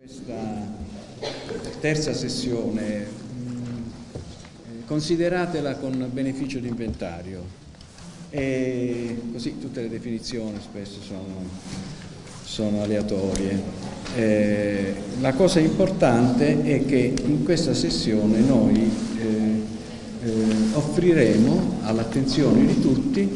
Questa terza sessione mh, consideratela con beneficio di inventario e così tutte le definizioni spesso sono, sono aleatorie. Eh, la cosa importante è che in questa sessione noi eh, eh, offriremo all'attenzione di tutti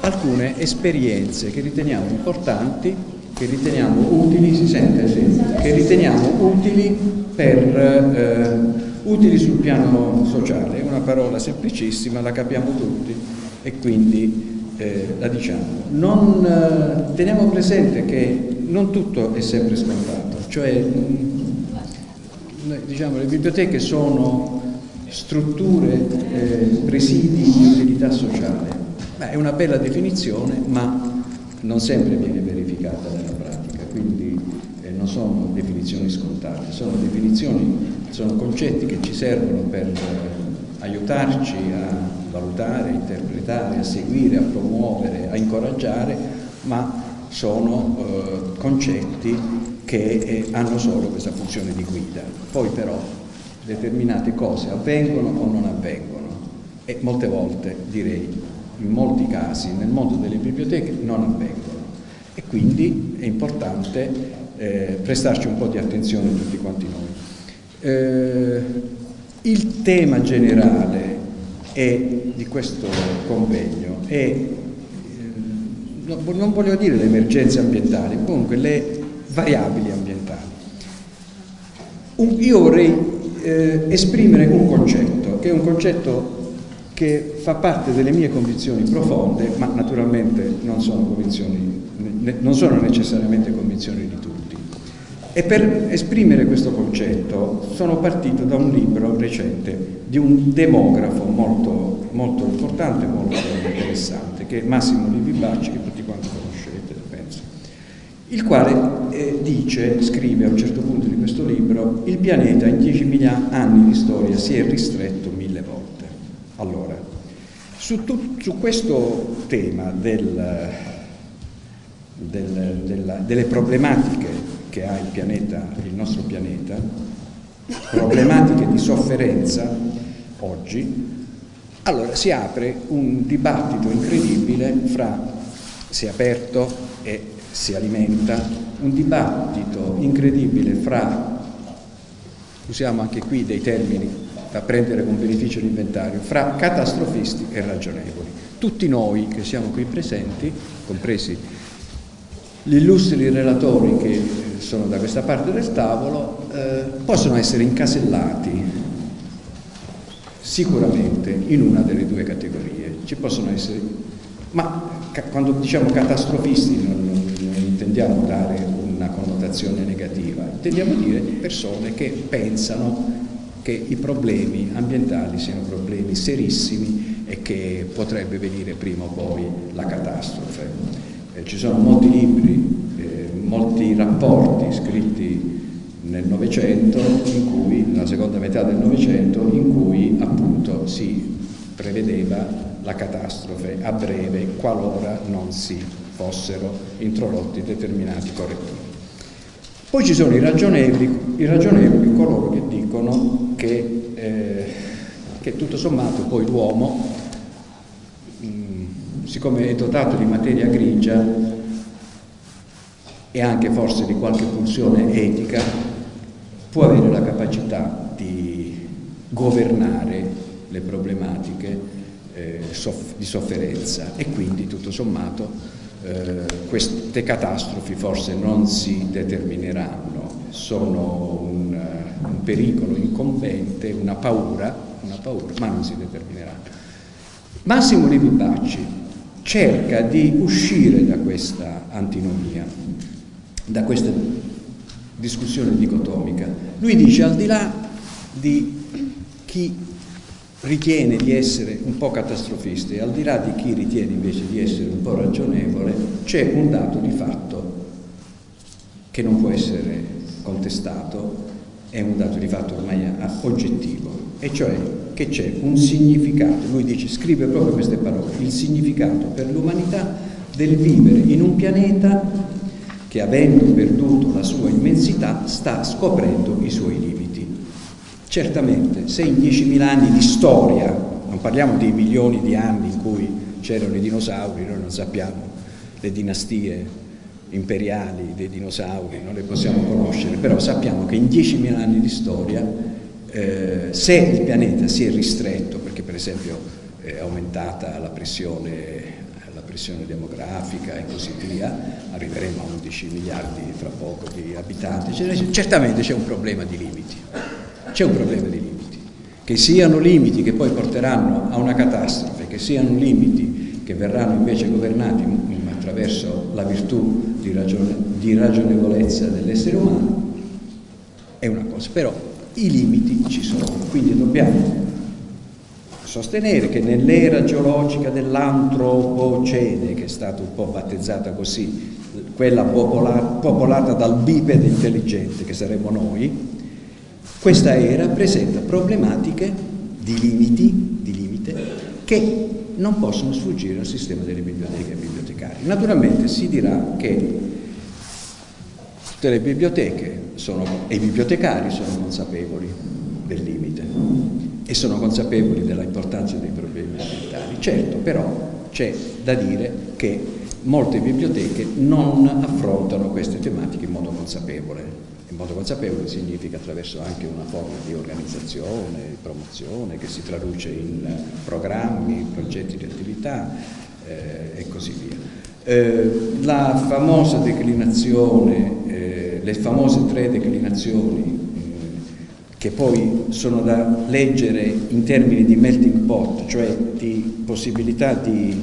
alcune esperienze che riteniamo importanti che riteniamo utili, si sente, sì, che riteniamo utili, per, eh, utili sul piano sociale, è una parola semplicissima, la capiamo tutti e quindi eh, la diciamo. Non, eh, teniamo presente che non tutto è sempre scontato, cioè diciamo, le biblioteche sono strutture, eh, presidi di utilità sociale. Beh, è una bella definizione, ma non sempre viene verificata nella pratica, quindi eh, non sono definizioni scontate, sono definizioni, sono concetti che ci servono per eh, aiutarci a valutare, interpretare, a seguire, a promuovere, a incoraggiare, ma sono eh, concetti che eh, hanno solo questa funzione di guida. Poi però determinate cose avvengono o non avvengono e molte volte direi in molti casi nel mondo delle biblioteche non avvengono e quindi è importante eh, prestarci un po' di attenzione tutti quanti noi. Eh, il tema generale è, di questo convegno è, eh, non voglio dire le emergenze ambientali, comunque le variabili ambientali. Un, io vorrei eh, esprimere un concetto, che è un concetto che fa parte delle mie convinzioni profonde, ma naturalmente non sono, non sono necessariamente convinzioni di tutti. E per esprimere questo concetto sono partito da un libro recente di un demografo molto, molto importante, molto interessante, che è Massimo Livi Bacci, che tutti quanti conoscete, penso, il quale eh, dice, scrive a un certo punto di questo libro, il pianeta in 10.000 anni di storia si è ristretto mille volte. Allora, su, tu, su questo tema del, del, della, delle problematiche che ha il pianeta, il nostro pianeta, problematiche di sofferenza oggi, allora si apre un dibattito incredibile fra, si è aperto e si alimenta, un dibattito incredibile fra, usiamo anche qui dei termini da prendere con beneficio l'inventario, fra catastrofisti e ragionevoli. Tutti noi che siamo qui presenti, compresi gli illustri relatori che sono da questa parte del tavolo, eh, possono essere incasellati sicuramente in una delle due categorie. Ci possono essere, ma ca quando diciamo catastrofisti non, non, non intendiamo dare una connotazione negativa, intendiamo dire persone che pensano che i problemi ambientali siano problemi serissimi e che potrebbe venire prima o poi la catastrofe. Eh, ci sono molti libri, eh, molti rapporti scritti nel Novecento, nella seconda metà del Novecento, in cui appunto si prevedeva la catastrofe a breve qualora non si fossero introdotti determinati correttivi. Poi ci sono i ragionevoli, i ragionevoli coloro che dicono che, eh, che tutto sommato poi l'uomo, siccome è dotato di materia grigia e anche forse di qualche pulsione etica, può avere la capacità di governare le problematiche eh, soff di sofferenza e quindi tutto sommato eh, queste catastrofi forse non si determineranno, sono un, un pericolo incombente, una paura, una paura, ma non si determineranno. Massimo Levi Bacci cerca di uscire da questa antinomia, da questa discussione dicotomica. Lui dice al di là di chi ritiene di essere un po' catastrofista e al di là di chi ritiene invece di essere un po' ragionevole, c'è un dato di fatto che non può essere contestato, è un dato di fatto ormai oggettivo, e cioè che c'è un significato, lui dice, scrive proprio queste parole, il significato per l'umanità del vivere in un pianeta che avendo perduto la sua immensità sta scoprendo i suoi limiti. Certamente, se in 10.000 anni di storia, non parliamo di milioni di anni in cui c'erano i dinosauri, noi non sappiamo le dinastie imperiali dei dinosauri, non le possiamo conoscere, però sappiamo che in 10.000 anni di storia, eh, se il pianeta si è ristretto, perché per esempio è aumentata la pressione pressione demografica e così via, arriveremo a 11 miliardi fra poco di abitanti, certamente c'è un problema di limiti, c'è un problema di limiti, che siano limiti che poi porteranno a una catastrofe, che siano limiti che verranno invece governati attraverso la virtù di, ragione, di ragionevolezza dell'essere umano, è una cosa, però i limiti ci sono, quindi dobbiamo sostenere che nell'era geologica dell'antropocene, che è stata un po' battezzata così, quella popolata, dal bipede intelligente che saremmo noi, questa era presenta problematiche di limiti, di limite, che non possono sfuggire al sistema delle biblioteche e bibliotecari. Naturalmente si dirà che tutte le biblioteche sono, e i bibliotecari sono consapevoli del limite e sono consapevoli dell'importanza dei problemi ambientali. Certo, però c'è da dire che molte biblioteche non affrontano queste tematiche in modo consapevole. In modo consapevole significa attraverso anche una forma di organizzazione, promozione che si traduce in programmi, progetti di attività eh, e così via. Eh, la famosa declinazione, eh, le famose tre declinazioni che poi sono da leggere in termini di melting pot, cioè di possibilità di,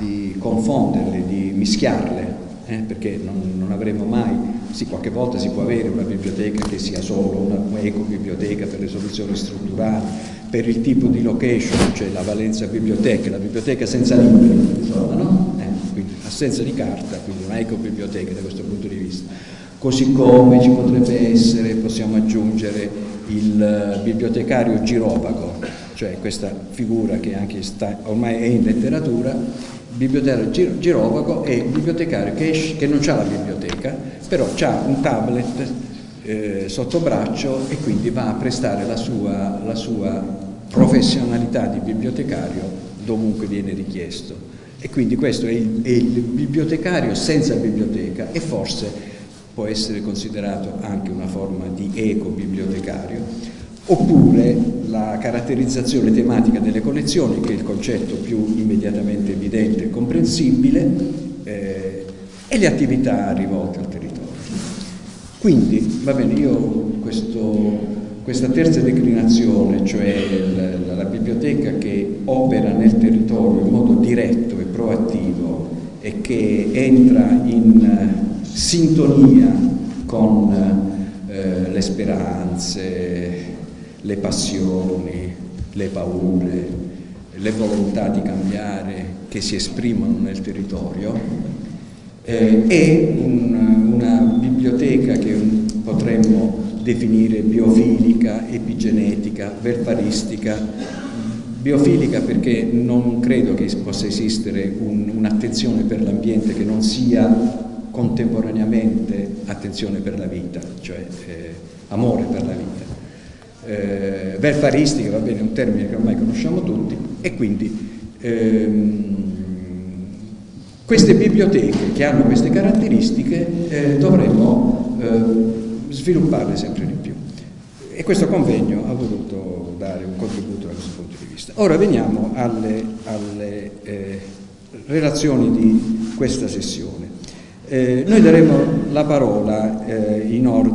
di confonderle, di mischiarle, eh, perché non, non, avremo mai, sì qualche volta si può avere una biblioteca che sia solo una eco-biblioteca per soluzioni strutturali, per il tipo di location, cioè la valenza biblioteca, la biblioteca senza libri, insomma, no? eh, quindi assenza di carta, quindi una eco-biblioteca da questo punto di vista così come ci potrebbe essere, possiamo aggiungere il eh, bibliotecario girovago, cioè questa figura che anche sta, ormai è in letteratura, bibliotecario girovago è il bibliotecario che, esce, che non ha la biblioteca, però ha un tablet eh, sotto braccio e quindi va a prestare la sua, la sua professionalità di bibliotecario dovunque viene richiesto. E quindi questo è il, è il bibliotecario senza biblioteca e forse può essere considerato anche una forma di eco-bibliotecario, oppure la caratterizzazione tematica delle collezioni, che è il concetto più immediatamente evidente e comprensibile, eh, e le attività rivolte al territorio. Quindi, va bene, io questo, questa terza declinazione, cioè la, la biblioteca che opera nel territorio in modo diretto e proattivo e che entra in sintonia con eh, le speranze, le passioni, le paure, le volontà di cambiare che si esprimono nel territorio eh, è un, una biblioteca che potremmo definire biofilica, epigenetica, verbaristica, biofilica perché non credo che possa esistere un, un'attenzione per l'ambiente che non sia contemporaneamente attenzione per la vita, cioè eh, amore per la vita. Eh, verbaristica, va bene, è un termine che ormai conosciamo tutti, e quindi ehm, queste biblioteche che hanno queste caratteristiche eh, dovremmo eh, svilupparle sempre. E questo convegno ha voluto dare un contributo da questo punto di vista. Ora veniamo alle, alle eh, relazioni di questa sessione. Eh, noi daremo la parola eh,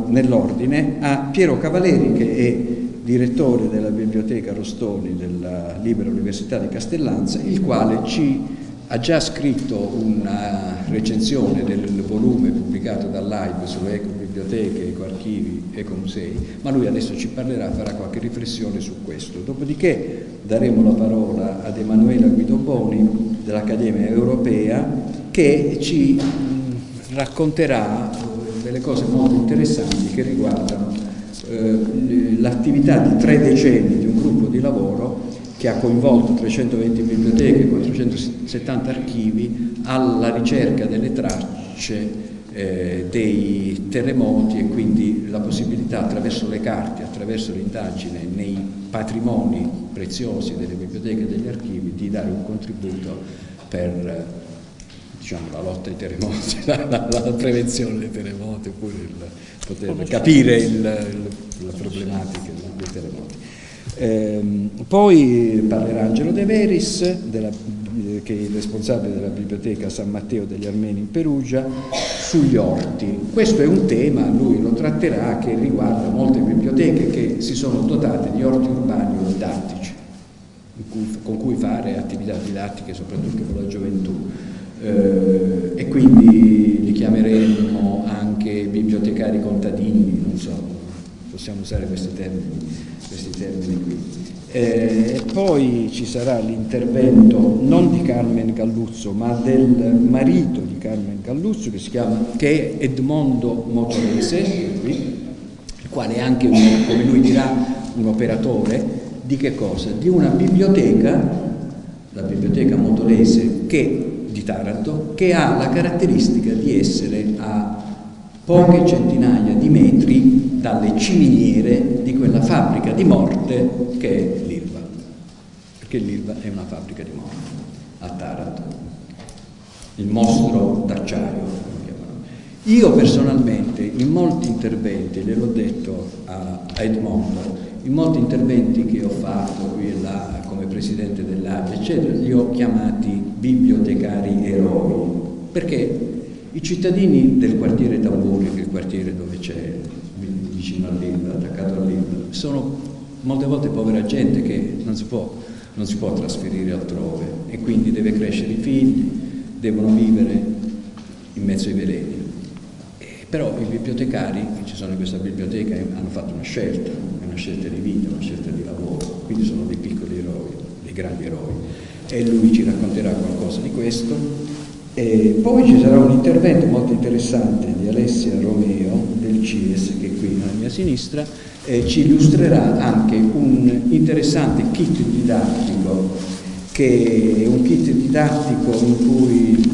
nell'ordine a Piero Cavaleri che è direttore della Biblioteca Rostoni della Libera Università di Castellanza, il quale ci ha già scritto una recensione del volume pubblicato dall'AIB sulle ecobiblioteche, ecoarchivi, ecomusei, ma lui adesso ci parlerà, farà qualche riflessione su questo. Dopodiché daremo la parola ad Emanuela Guidoboni dell'Accademia Europea che ci racconterà delle cose molto interessanti che riguardano eh, l'attività di tre decenni di un gruppo di lavoro che ha coinvolto 320 biblioteche e 470 archivi alla ricerca delle tracce eh, dei terremoti e quindi la possibilità attraverso le carte, attraverso l'indagine nei patrimoni preziosi delle biblioteche e degli archivi di dare un contributo per diciamo, la lotta ai terremoti, la, la, la, prevenzione dei terremoti oppure il poter capire il, il, la problematica dei terremoti. Eh, poi parlerà Angelo De Veris, della, che è il responsabile della biblioteca San Matteo degli Armeni in Perugia, sugli orti. Questo è un tema, lui lo tratterà, che riguarda molte biblioteche che si sono dotate di orti urbani o didattici, con cui fare attività didattiche soprattutto con la gioventù. Eh, e quindi li chiameremo anche bibliotecari contadini, non so, possiamo usare questi termini questi termini qui. Eh, poi ci sarà l'intervento non di Carmen Galluzzo ma del marito di Carmen Galluzzo che, si chiama, che è Edmondo Motorese, il quale è anche, un, come lui dirà, un operatore di che cosa? Di una biblioteca, la biblioteca motorese che, di Taranto, che ha la caratteristica di essere a poche centinaia di metri dalle ciminiere di quella fabbrica di morte che è l'Ilva, perché l'Ilva è una fabbrica di morte a Taranto, il mostro d'acciaio. Io personalmente in molti interventi, gliel'ho detto a, Edmondo, in molti interventi che ho fatto qui e là come presidente dell'ABI, eccetera, li ho chiamati bibliotecari eroi, perché i cittadini del quartiere Tamburi, che è il quartiere dove c'è vicino all'Ilva, attaccato all'Ilva, sono molte volte povera gente che non si, può, non si può trasferire altrove e quindi deve crescere i figli, devono vivere in mezzo ai veleni. Però i bibliotecari che ci sono in questa biblioteca hanno fatto una scelta, una scelta di vita, una scelta di lavoro, quindi sono dei piccoli eroi, dei grandi eroi. E lui ci racconterà qualcosa di questo e poi ci sarà un intervento molto interessante di Alessia Romeo del CIES, che è qui alla mia sinistra, e ci illustrerà anche un interessante kit didattico, che è un kit didattico in cui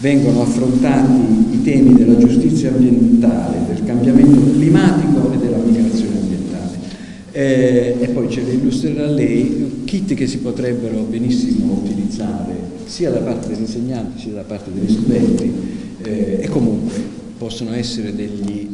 vengono affrontati i temi della giustizia ambientale, del cambiamento climatico e ambientale. Eh, e poi ce le illustrerà lei, kit che si potrebbero benissimo utilizzare sia da parte degli insegnanti sia da parte degli studenti eh, e comunque possono essere degli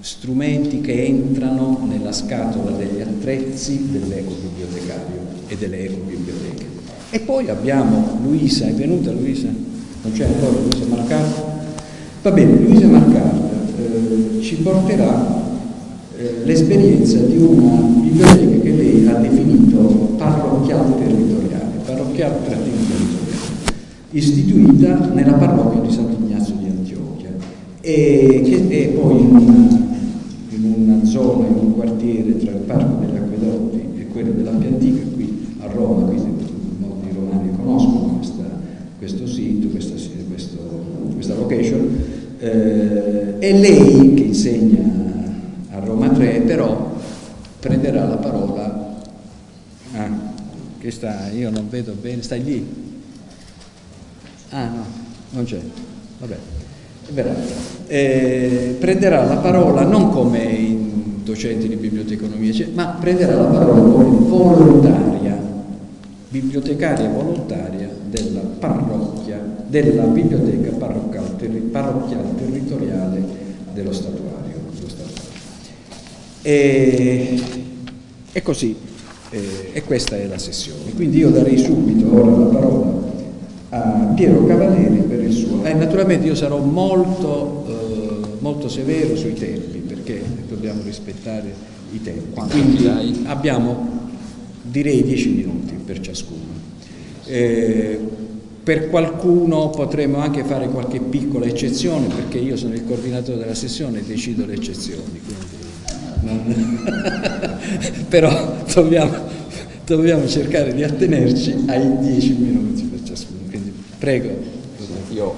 strumenti che entrano nella scatola degli attrezzi dell'eco-bibliotecario e delle eco-biblioteche. E poi abbiamo Luisa, è venuta Luisa? Non c'è ancora Luisa Marcarda? Va bene, Luisa Marcarda eh, ci porterà eh, l'esperienza di una biblioteca che lei ha definito parrocchiale territoriale, parrocchiale territoriale istituita nella parrocchia di Sant'Ignazio di Antiochia e che è poi in una, in una, zona, in un quartiere tra il Parco degli Acquedotti e quello della Piantica, qui a Roma, quindi molti romani conoscono questa, questo sito, questa, questo, questa location, eh, e lei che insegna Roma 3 però prenderà la parola, ah, che sta, io non vedo bene, stai lì? Ah no, non c'è. Vabbè. Eh, prenderà la parola non come in docenti di biblioteconomia, ma prenderà la parola come volontaria, bibliotecaria volontaria della parrocchia, della biblioteca parrocchiale, parrocchiale territoriale dello statuario. Dello statuario. E, e così, eh, e questa è la sessione. Quindi io darei subito ora la parola a Piero Cavalieri per il suo. Eh, naturalmente io sarò molto, eh, molto severo sui tempi perché dobbiamo rispettare i tempi. Quindi abbiamo direi dieci minuti per ciascuno. Eh, per qualcuno potremo anche fare qualche piccola eccezione perché io sono il coordinatore della sessione e decido le eccezioni. Non... Però dobbiamo, dobbiamo cercare di attenerci ai dieci minuti. Prego. Io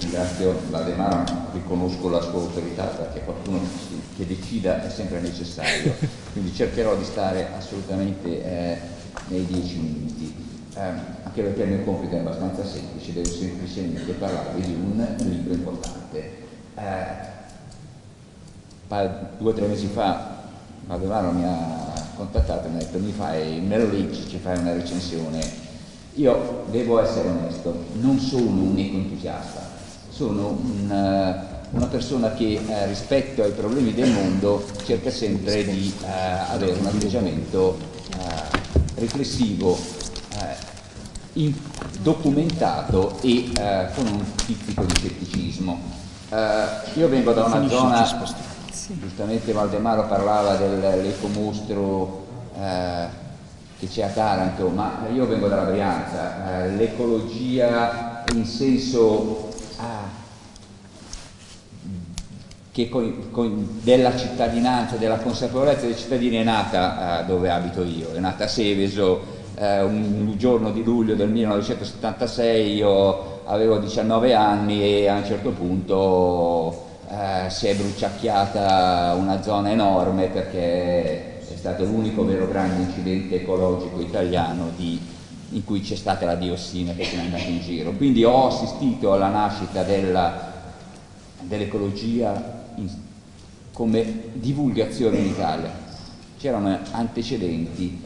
ringrazio Valdemaro, riconosco la sua autorità perché qualcuno che decida è sempre necessario, quindi cercherò di stare assolutamente eh, nei dieci minuti. Eh, anche perché il mio compito è abbastanza semplice, devo semplicemente parlarvi di un libro importante. eh, due o tre mesi fa Valdemaro mi ha contattato e mi ha detto mi fai, me lo leggi, ci fai una recensione. Io devo essere onesto, non sono un eco-entusiasta, sono un, uh, una persona che uh, rispetto ai problemi del mondo cerca sempre di uh, avere un atteggiamento riflessivo, in, documentato e con un pizzico di scetticismo. io vengo da una zona sì. Giustamente Valdemaro parlava dell'ecomostro eh, che c'è a Taranto, ma io vengo dalla Brianza, eh, l'ecologia in senso ah, con, con, della cittadinanza, della consapevolezza dei cittadini è nata eh, dove abito io, è nata a Seveso, eh, un, un giorno di luglio del 1976, io avevo 19 anni e a un certo punto eh, si è bruciacchiata una zona enorme perché è stato l'unico vero grande incidente ecologico italiano di, in cui c'è stata la diossina che se n'è andata in giro. Quindi ho assistito alla nascita dell'ecologia dell come divulgazione in Italia. C'erano antecedenti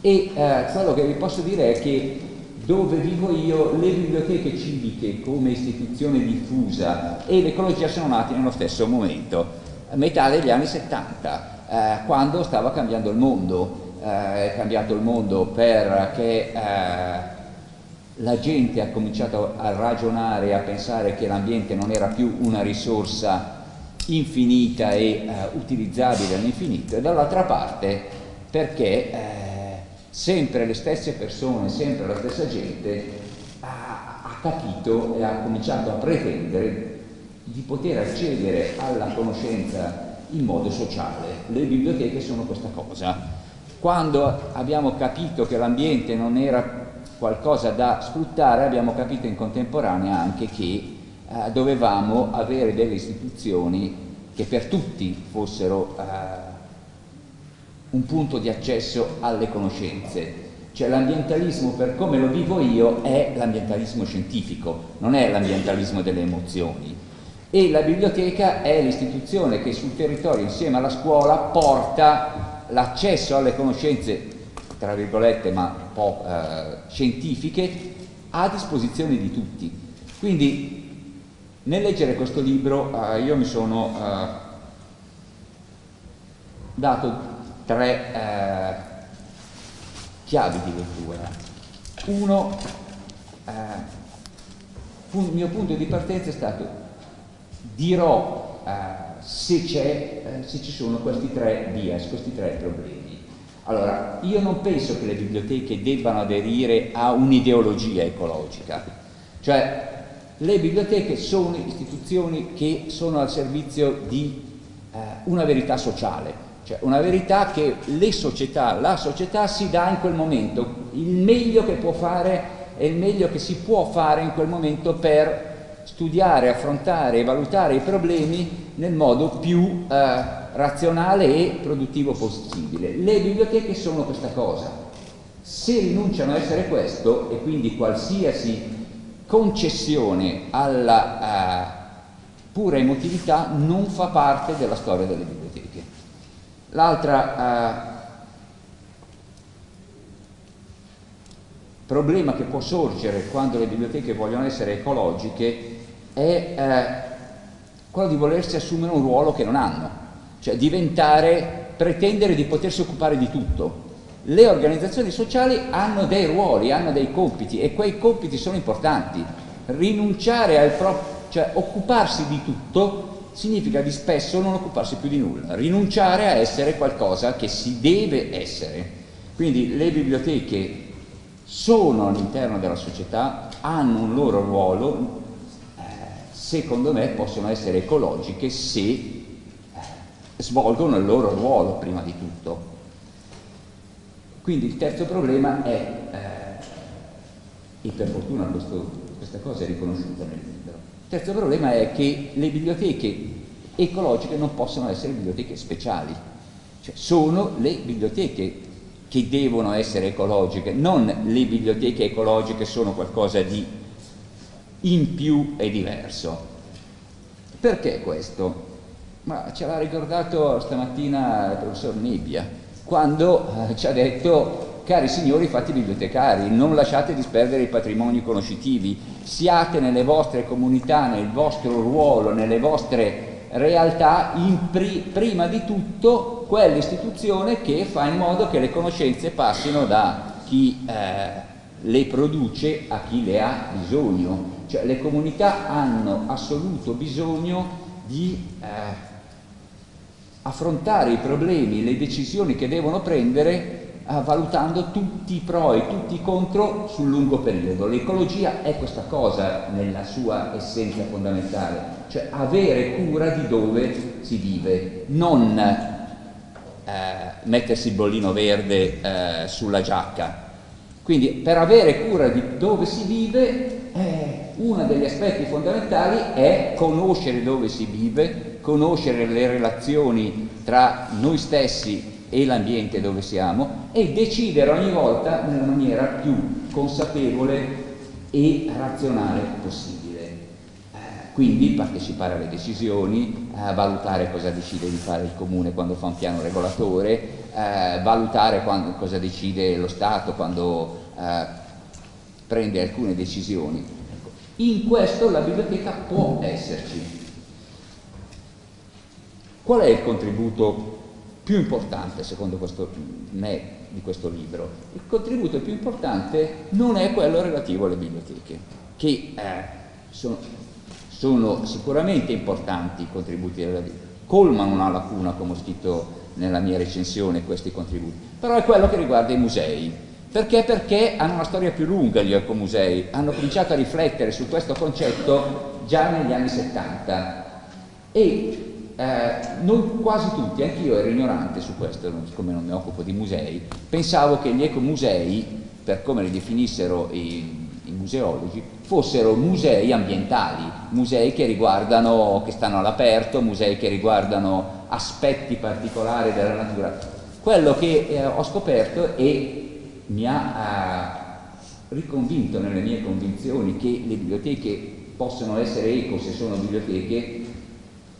e eh, quello che vi posso dire è che dove vivo io le biblioteche civiche come istituzione diffusa e l'ecologia sono nati nello stesso momento, a metà degli anni 70, eh, quando stava cambiando il mondo, eh, è cambiato il mondo perché eh, la gente ha cominciato a ragionare a pensare che l'ambiente non era più una risorsa infinita e eh, utilizzabile all'infinito e dall'altra parte perché eh, sempre le stesse persone, sempre la stessa gente ha, ha capito e ha cominciato a pretendere di poter accedere alla conoscenza in modo sociale. Le biblioteche sono questa cosa. Quando abbiamo capito che l'ambiente non era qualcosa da sfruttare, abbiamo capito in contemporanea anche che eh, dovevamo avere delle istituzioni che per tutti fossero eh, un punto di accesso alle conoscenze. Cioè l'ambientalismo, per come lo vivo io, è l'ambientalismo scientifico, non è l'ambientalismo delle emozioni. E la biblioteca è l'istituzione che sul territorio, insieme alla scuola, porta l'accesso alle conoscenze, tra virgolette, ma un po' eh, scientifiche, a disposizione di tutti. Quindi nel leggere questo libro eh, io mi sono eh, dato tre eh, chiavi di lettura. Uno, eh, il mio punto di partenza è stato dirò eh, se, eh, se ci sono questi tre bias, questi tre problemi. Allora, io non penso che le biblioteche debbano aderire a un'ideologia ecologica, cioè le biblioteche sono istituzioni che sono al servizio di eh, una verità sociale, cioè una verità che le società, la società si dà in quel momento, il meglio che può fare è il meglio che si può fare in quel momento per studiare, affrontare e valutare i problemi nel modo più eh, razionale e produttivo possibile. Le biblioteche sono questa cosa. Se rinunciano a essere questo e quindi qualsiasi concessione alla eh, pura emotività non fa parte della storia delle biblioteche. L'altra eh, problema che può sorgere quando le biblioteche vogliono essere ecologiche è eh, quello di volersi assumere un ruolo che non hanno, cioè diventare, pretendere di potersi occupare di tutto. Le organizzazioni sociali hanno dei ruoli, hanno dei compiti e quei compiti sono importanti. Rinunciare al proprio, cioè occuparsi di tutto significa di spesso non occuparsi più di nulla, rinunciare a essere qualcosa che si deve essere. Quindi le biblioteche sono all'interno della società, hanno un loro ruolo, eh, secondo me possono essere ecologiche se eh, svolgono il loro ruolo prima di tutto. Quindi il terzo problema è, eh, e per fortuna questo, questa cosa è riconosciuta nel libro, terzo problema è che le biblioteche ecologiche non possono essere biblioteche speciali, cioè sono le biblioteche che devono essere ecologiche, non le biblioteche ecologiche sono qualcosa di in più e diverso. Perché questo? Ma ce l'ha ricordato stamattina il professor Nebbia, quando eh, ci ha detto, cari signori fatti bibliotecari, non lasciate disperdere i patrimoni conoscitivi, siate nelle vostre comunità, nel vostro ruolo, nelle vostre realtà, pri prima di tutto quell'istituzione che fa in modo che le conoscenze passino da chi eh, le produce a chi le ha bisogno. Cioè le comunità hanno assoluto bisogno di eh, affrontare i problemi, le decisioni che devono prendere valutando tutti i pro e tutti i contro sul lungo periodo. L'ecologia è questa cosa nella sua essenza fondamentale, cioè avere cura di dove si vive, non eh, mettersi il bollino verde eh, sulla giacca. Quindi per avere cura di dove si vive, eh, uno degli aspetti fondamentali è conoscere dove si vive, conoscere le relazioni tra noi stessi e l'ambiente dove siamo e decidere ogni volta nella maniera più consapevole e razionale possibile. Eh, quindi partecipare alle decisioni, eh, valutare cosa decide di fare il comune quando fa un piano regolatore, eh, valutare quando, cosa decide lo Stato quando prende alcune decisioni. Ecco, in questo la biblioteca può esserci. Qual è il contributo più importante, secondo questo, me, di questo libro. Il contributo più importante non è quello relativo alle biblioteche, che eh, sono, sono, sicuramente importanti i contributi biblioteca, colmano una lacuna, come ho scritto nella mia recensione, questi contributi, però è quello che riguarda i musei. Perché? Perché hanno una storia più lunga gli ecomusei, hanno cominciato a riflettere su questo concetto già negli anni 70 e eh, noi quasi tutti, anch'io ero ignorante su questo, siccome non mi occupo di musei, pensavo che gli ecomusei, per come li definissero i, i museologi, fossero musei ambientali, musei che riguardano, che stanno all'aperto, musei che riguardano aspetti particolari della natura. Quello che eh, ho scoperto e mi ha eh, riconvinto nelle mie convinzioni che le biblioteche possono essere eco se sono biblioteche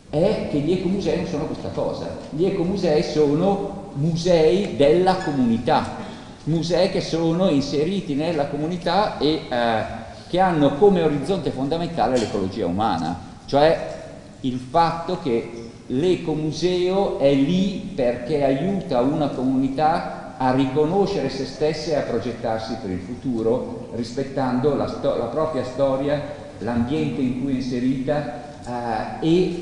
è che gli ecomusei non sono questa cosa. Gli ecomusei sono musei della comunità, musei che sono inseriti nella comunità e eh, che hanno come orizzonte fondamentale l'ecologia umana, cioè il fatto che l'ecomuseo è lì perché aiuta una comunità a riconoscere se stessa e a progettarsi per il futuro, rispettando la, la propria storia, l'ambiente in cui è inserita e eh,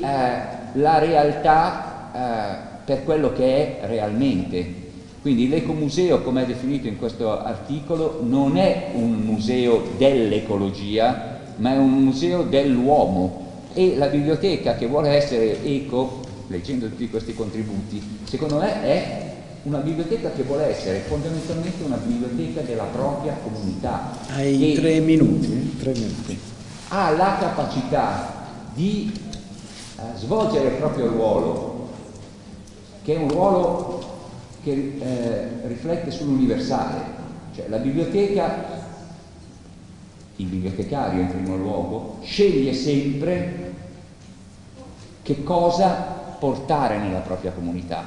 la realtà eh, per quello che è realmente. Quindi l'ecomuseo, come è definito in questo articolo, non è un museo dell'ecologia, ma è un museo dell'uomo e la biblioteca che vuole essere eco, leggendo tutti questi contributi, secondo me è una biblioteca che vuole essere fondamentalmente una biblioteca della propria comunità. Hai tre minuti, tre minuti. Ha la capacità di eh, svolgere il proprio ruolo, che è un ruolo che eh, riflette sull'universale, cioè la biblioteca, il bibliotecario in primo luogo, sceglie sempre che cosa portare nella propria comunità,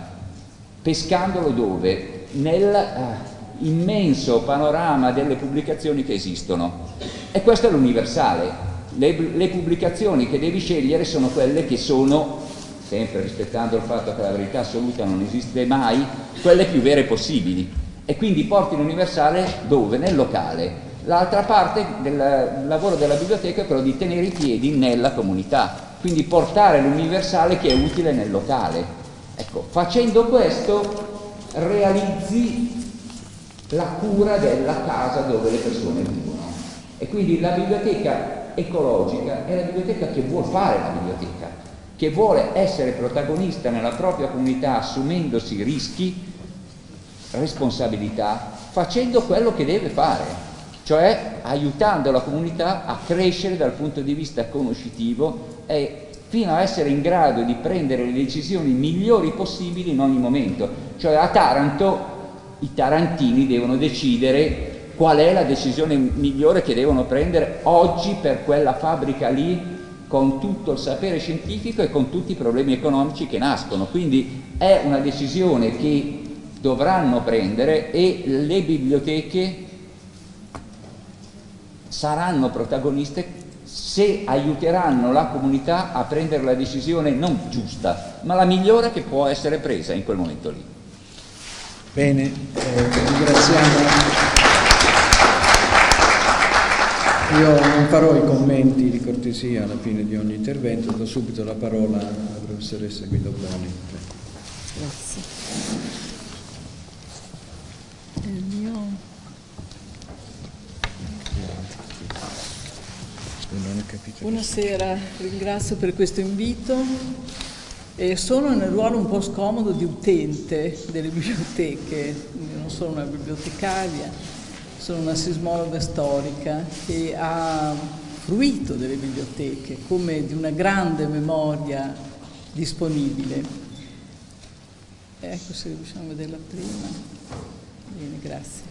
pescandolo dove? Nel eh, immenso panorama delle pubblicazioni che esistono. E questo è l'universale, le, le pubblicazioni che devi scegliere sono quelle che sono, sempre rispettando il fatto che la verità assoluta non esiste mai, quelle più vere possibili. E quindi porti l'universale dove? Nel locale. L'altra parte del lavoro della biblioteca è quello di tenere i piedi nella comunità, quindi portare l'universale che è utile nel locale. Ecco, facendo questo realizzi la cura della casa dove le persone vivono. E quindi la biblioteca ecologica è la biblioteca che vuole fare la biblioteca, che vuole essere protagonista nella propria comunità assumendosi rischi, responsabilità, facendo quello che deve fare, cioè aiutando la comunità a crescere dal punto di vista conoscitivo e fino a essere in grado di prendere le decisioni migliori possibili in ogni momento. Cioè a Taranto i tarantini devono decidere qual è la decisione migliore che devono prendere oggi per quella fabbrica lì con tutto il sapere scientifico e con tutti i problemi economici che nascono. Quindi è una decisione che dovranno prendere e le biblioteche saranno protagoniste se aiuteranno la comunità a prendere la decisione non giusta, ma la migliore che può essere presa in quel momento lì. Bene, eh, ringraziamo. Io non farò i commenti di cortesia alla fine di ogni intervento, do subito la parola alla professoressa Guido Boni. Grazie. Buonasera, ringrazio per questo invito. E sono nel ruolo un po' scomodo di utente delle biblioteche, non sono una bibliotecaria, sono una sismologa storica che ha fruito delle biblioteche come di una grande memoria disponibile. Ecco se riusciamo a vederla prima. Bene, grazie.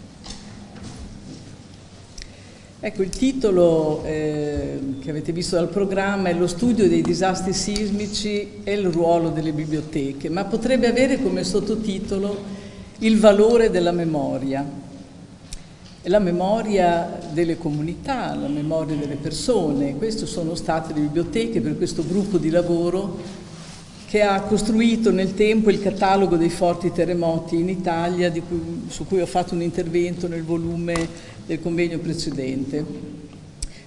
Ecco, il titolo eh, che avete visto dal programma è Lo studio dei disastri sismici e il ruolo delle biblioteche, ma potrebbe avere come sottotitolo Il valore della memoria la memoria delle comunità, la memoria delle persone. Queste sono state le biblioteche per questo gruppo di lavoro che ha costruito nel tempo il catalogo dei forti terremoti in Italia, cui, su cui ho fatto un intervento nel volume del convegno precedente.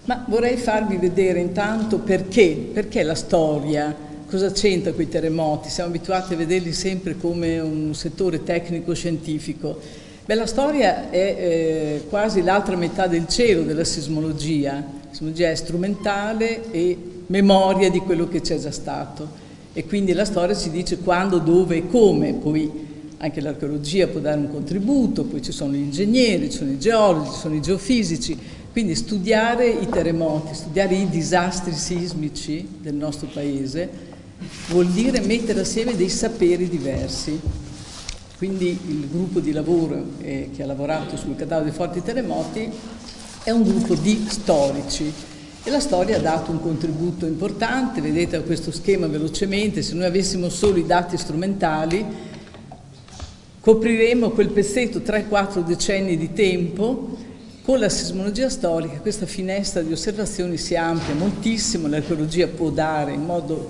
Ma vorrei farvi vedere intanto perché, perché la storia, cosa c'entra con i terremoti? Siamo abituati a vederli sempre come un settore tecnico-scientifico. Beh, la storia è eh, quasi l'altra metà del cielo della sismologia. La sismologia è strumentale e memoria di quello che c'è già stato. E quindi la storia ci dice quando, dove e come. Poi anche l'archeologia può dare un contributo, poi ci sono gli ingegneri, ci sono i geologi, ci sono i geofisici. Quindi studiare i terremoti, studiare i disastri sismici del nostro paese vuol dire mettere assieme dei saperi diversi. Quindi il gruppo di lavoro eh, che ha lavorato sul catalogo dei forti terremoti è un gruppo di storici. E la storia ha dato un contributo importante, vedete questo schema velocemente, se noi avessimo solo i dati strumentali copriremo quel pezzetto 3-4 decenni di tempo. Con la sismologia storica questa finestra di osservazioni si amplia moltissimo, l'archeologia può dare in modo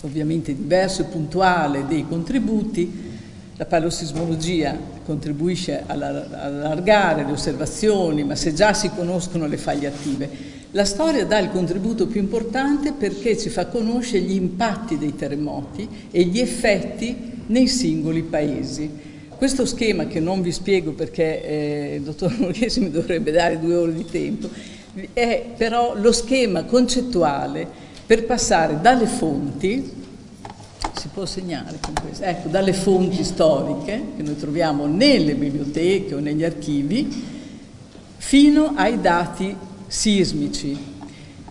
ovviamente diverso e puntuale dei contributi, la paleosismologia contribuisce ad allargare le osservazioni, ma se già si conoscono le faglie attive. La storia dà il contributo più importante perché ci fa conoscere gli impatti dei terremoti e gli effetti nei singoli paesi. Questo schema, che non vi spiego perché eh, il dottor Borghesi mi dovrebbe dare due ore di tempo, è però lo schema concettuale per passare dalle fonti, si può segnare con questo, ecco, dalle fonti storiche che noi troviamo nelle biblioteche o negli archivi, fino ai dati sismici.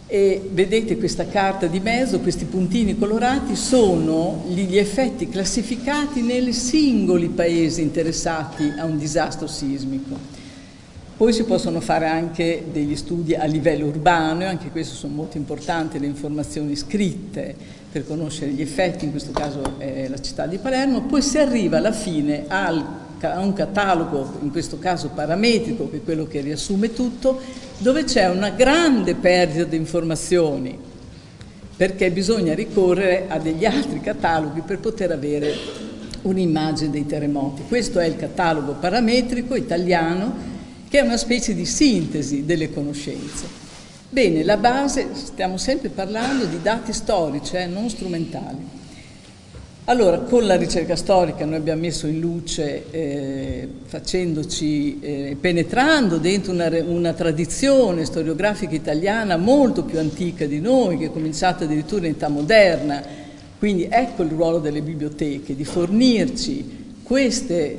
E vedete questa carta di mezzo, questi puntini colorati sono gli effetti classificati nei singoli paesi interessati a un disastro sismico. Poi si possono fare anche degli studi a livello urbano, e anche questo sono molto importanti, le informazioni scritte per conoscere gli effetti, in questo caso è la città di Palermo, poi si arriva alla fine al, a un catalogo, in questo caso parametrico, che è quello che riassume tutto, dove c'è una grande perdita di informazioni, perché bisogna ricorrere a degli altri cataloghi per poter avere un'immagine dei terremoti. Questo è il catalogo parametrico italiano che è una specie di sintesi delle conoscenze. Bene, la base, stiamo sempre parlando di dati storici, eh, non strumentali. Allora, con la ricerca storica noi abbiamo messo in luce, eh, facendoci, eh, penetrando dentro una, una, tradizione storiografica italiana molto più antica di noi, che è cominciata addirittura in età moderna. Quindi ecco il ruolo delle biblioteche, di fornirci queste,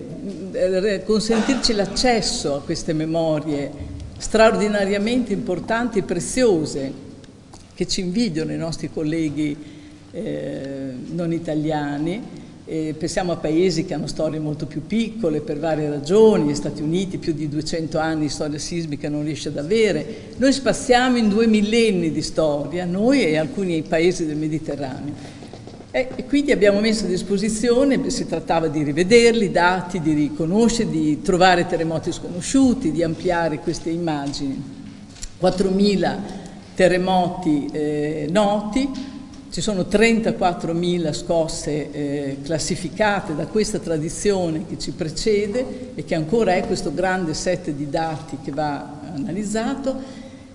eh, consentirci l'accesso a queste memorie straordinariamente importanti e preziose che ci invidiano i nostri colleghi eh, non italiani, E pensiamo a paesi che hanno storie molto più piccole per varie ragioni, gli Stati Uniti più di 200 anni di storia sismica non riesce ad avere. Noi spaziamo in due millenni di storia, noi e alcuni paesi del Mediterraneo. E quindi abbiamo messo a disposizione, si trattava di rivederli, i dati, di riconoscere, di trovare terremoti sconosciuti, di ampliare queste immagini. 4.000 terremoti eh, noti, ci sono 34.000 scosse eh, classificate da questa tradizione che ci precede e che ancora è questo grande set di dati che va analizzato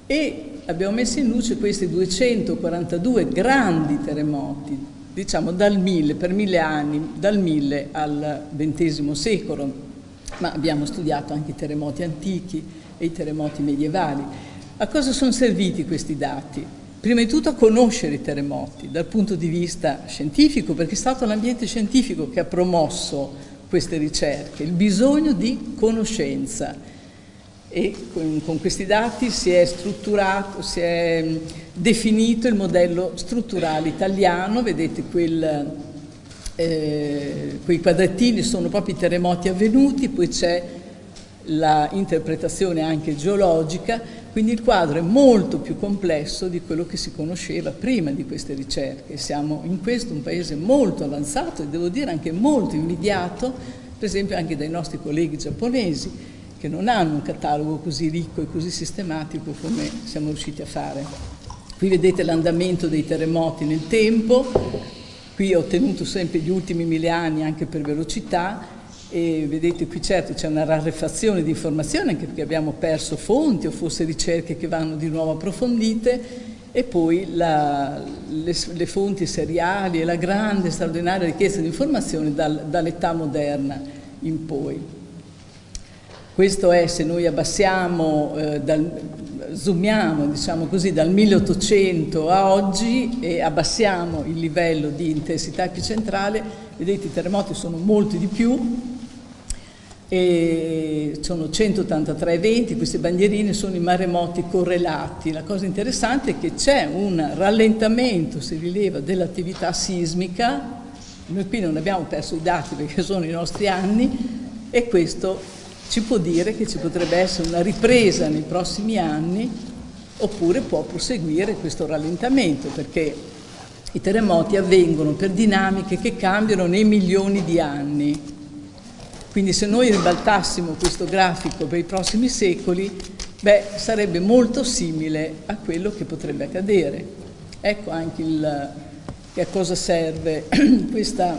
e abbiamo messo in luce questi 242 grandi terremoti, diciamo dal 1000, per mille anni, dal 1000 al XX secolo, ma abbiamo studiato anche i terremoti antichi e i terremoti medievali. A cosa sono serviti questi dati? prima di tutto a conoscere i terremoti dal punto di vista scientifico, perché è stato l'ambiente scientifico che ha promosso queste ricerche, il bisogno di conoscenza. E con, questi dati si è strutturato, si è definito il modello strutturale italiano, vedete quel, eh, quei quadratini sono proprio i terremoti avvenuti, poi c'è l'interpretazione anche geologica, quindi il quadro è molto più complesso di quello che si conosceva prima di queste ricerche. Siamo in questo un paese molto avanzato e devo dire anche molto invidiato, per esempio anche dai nostri colleghi giapponesi, che non hanno un catalogo così ricco e così sistematico come siamo riusciti a fare. Qui vedete l'andamento dei terremoti nel tempo, qui ho tenuto sempre gli ultimi mille anni anche per velocità e vedete qui certo c'è una rarefazione di informazioni anche perché abbiamo perso fonti o forse ricerche che vanno di nuovo approfondite e poi la, le, le, fonti seriali e la grande straordinaria richiesta di informazioni dal, dall'età moderna in poi. Questo è se noi abbassiamo, eh, dal, zoomiamo diciamo così, dal 1800 a oggi e abbassiamo il livello di intensità epicentrale, vedete i terremoti sono molti di più, e sono 183 eventi, queste bandierine sono i maremoti correlati. La cosa interessante è che c'è un rallentamento, si rileva, dell'attività sismica, noi qui non abbiamo perso i dati perché sono i nostri anni e questo ci può dire che ci potrebbe essere una ripresa nei prossimi anni oppure può proseguire questo rallentamento perché i terremoti avvengono per dinamiche che cambiano nei milioni di anni quindi se noi ribaltassimo questo grafico per i prossimi secoli, beh, sarebbe molto simile a quello che potrebbe accadere. Ecco anche il, a cosa serve questa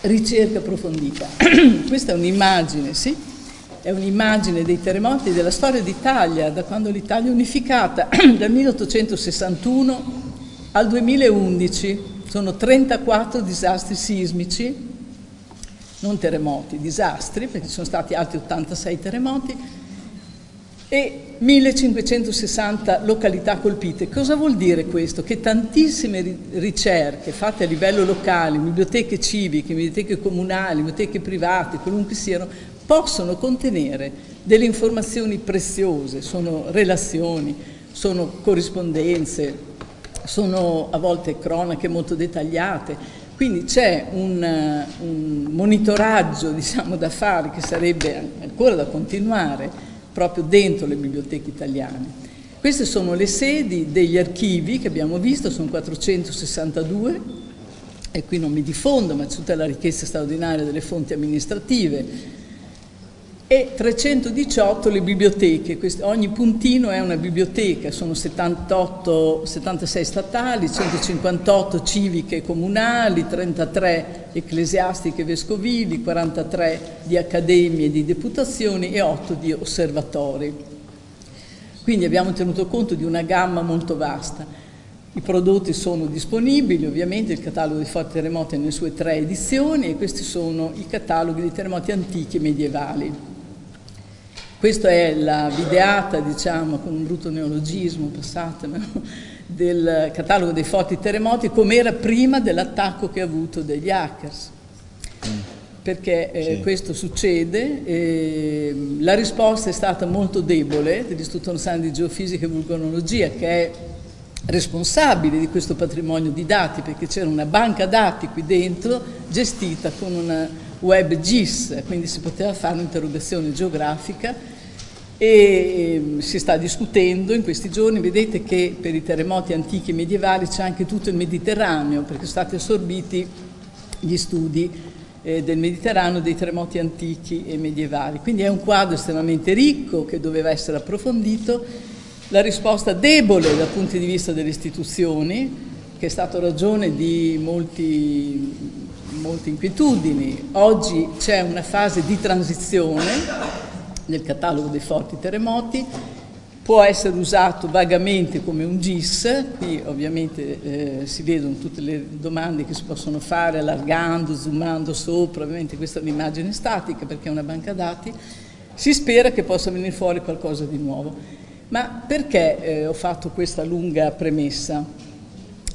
ricerca approfondita. questa è un'immagine, sì? È un'immagine dei terremoti della storia d'Italia, da quando l'Italia è unificata, dal 1861 al 2011. Sono 34 disastri sismici non terremoti, disastri, perché ci sono stati altri 86 terremoti, e 1560 località colpite. Cosa vuol dire questo? Che tantissime ricerche fatte a livello locale, biblioteche civiche, biblioteche comunali, biblioteche private, qualunque siano, possono contenere delle informazioni preziose, sono relazioni, sono corrispondenze, sono a volte cronache molto dettagliate, quindi c'è un, un monitoraggio diciamo, da fare che sarebbe ancora da continuare proprio dentro le biblioteche italiane. Queste sono le sedi degli archivi che abbiamo visto, sono 462 e qui non mi diffondo, ma c'è tutta la richiesta straordinaria delle fonti amministrative e 318 le biblioteche, ogni puntino è una biblioteca, sono 78, 76 statali, 158 civiche e comunali, 33 ecclesiastiche vescovili, 43 di accademie e di deputazioni e 8 di osservatori. Quindi abbiamo tenuto conto di una gamma molto vasta. I prodotti sono disponibili, ovviamente il catalogo dei forti terremoti nelle sue tre edizioni e questi sono i cataloghi dei terremoti antichi e medievali. Questa è la videata, diciamo, con un brutto neologismo, passatemelo, del catalogo dei forti terremoti, come era prima dell'attacco che ha avuto degli hackers. Perché eh, sì. questo succede, eh, la risposta è stata molto debole dell'Istituto Nazionale di Geofisica e Vulcanologia, che è responsabili di questo patrimonio di dati, perché c'era una banca dati qui dentro gestita con una web GIS, quindi si poteva fare un'interrogazione geografica e ehm, si sta discutendo in questi giorni, vedete che per i terremoti antichi e medievali c'è anche tutto il Mediterraneo, perché sono stati assorbiti gli studi eh, del Mediterraneo dei terremoti antichi e medievali. Quindi è un quadro estremamente ricco che doveva essere approfondito. La risposta debole dal punto di vista delle istituzioni, che è stata ragione di molti, molte inquietudini. Oggi c'è una fase di transizione nel catalogo dei forti terremoti, può essere usato vagamente come un GIS, qui ovviamente eh, si vedono tutte le domande che si possono fare allargando, zoomando sopra, ovviamente questa è un'immagine statica perché è una banca dati, si spera che possa venire fuori qualcosa di nuovo. Ma perché eh, ho fatto questa lunga premessa?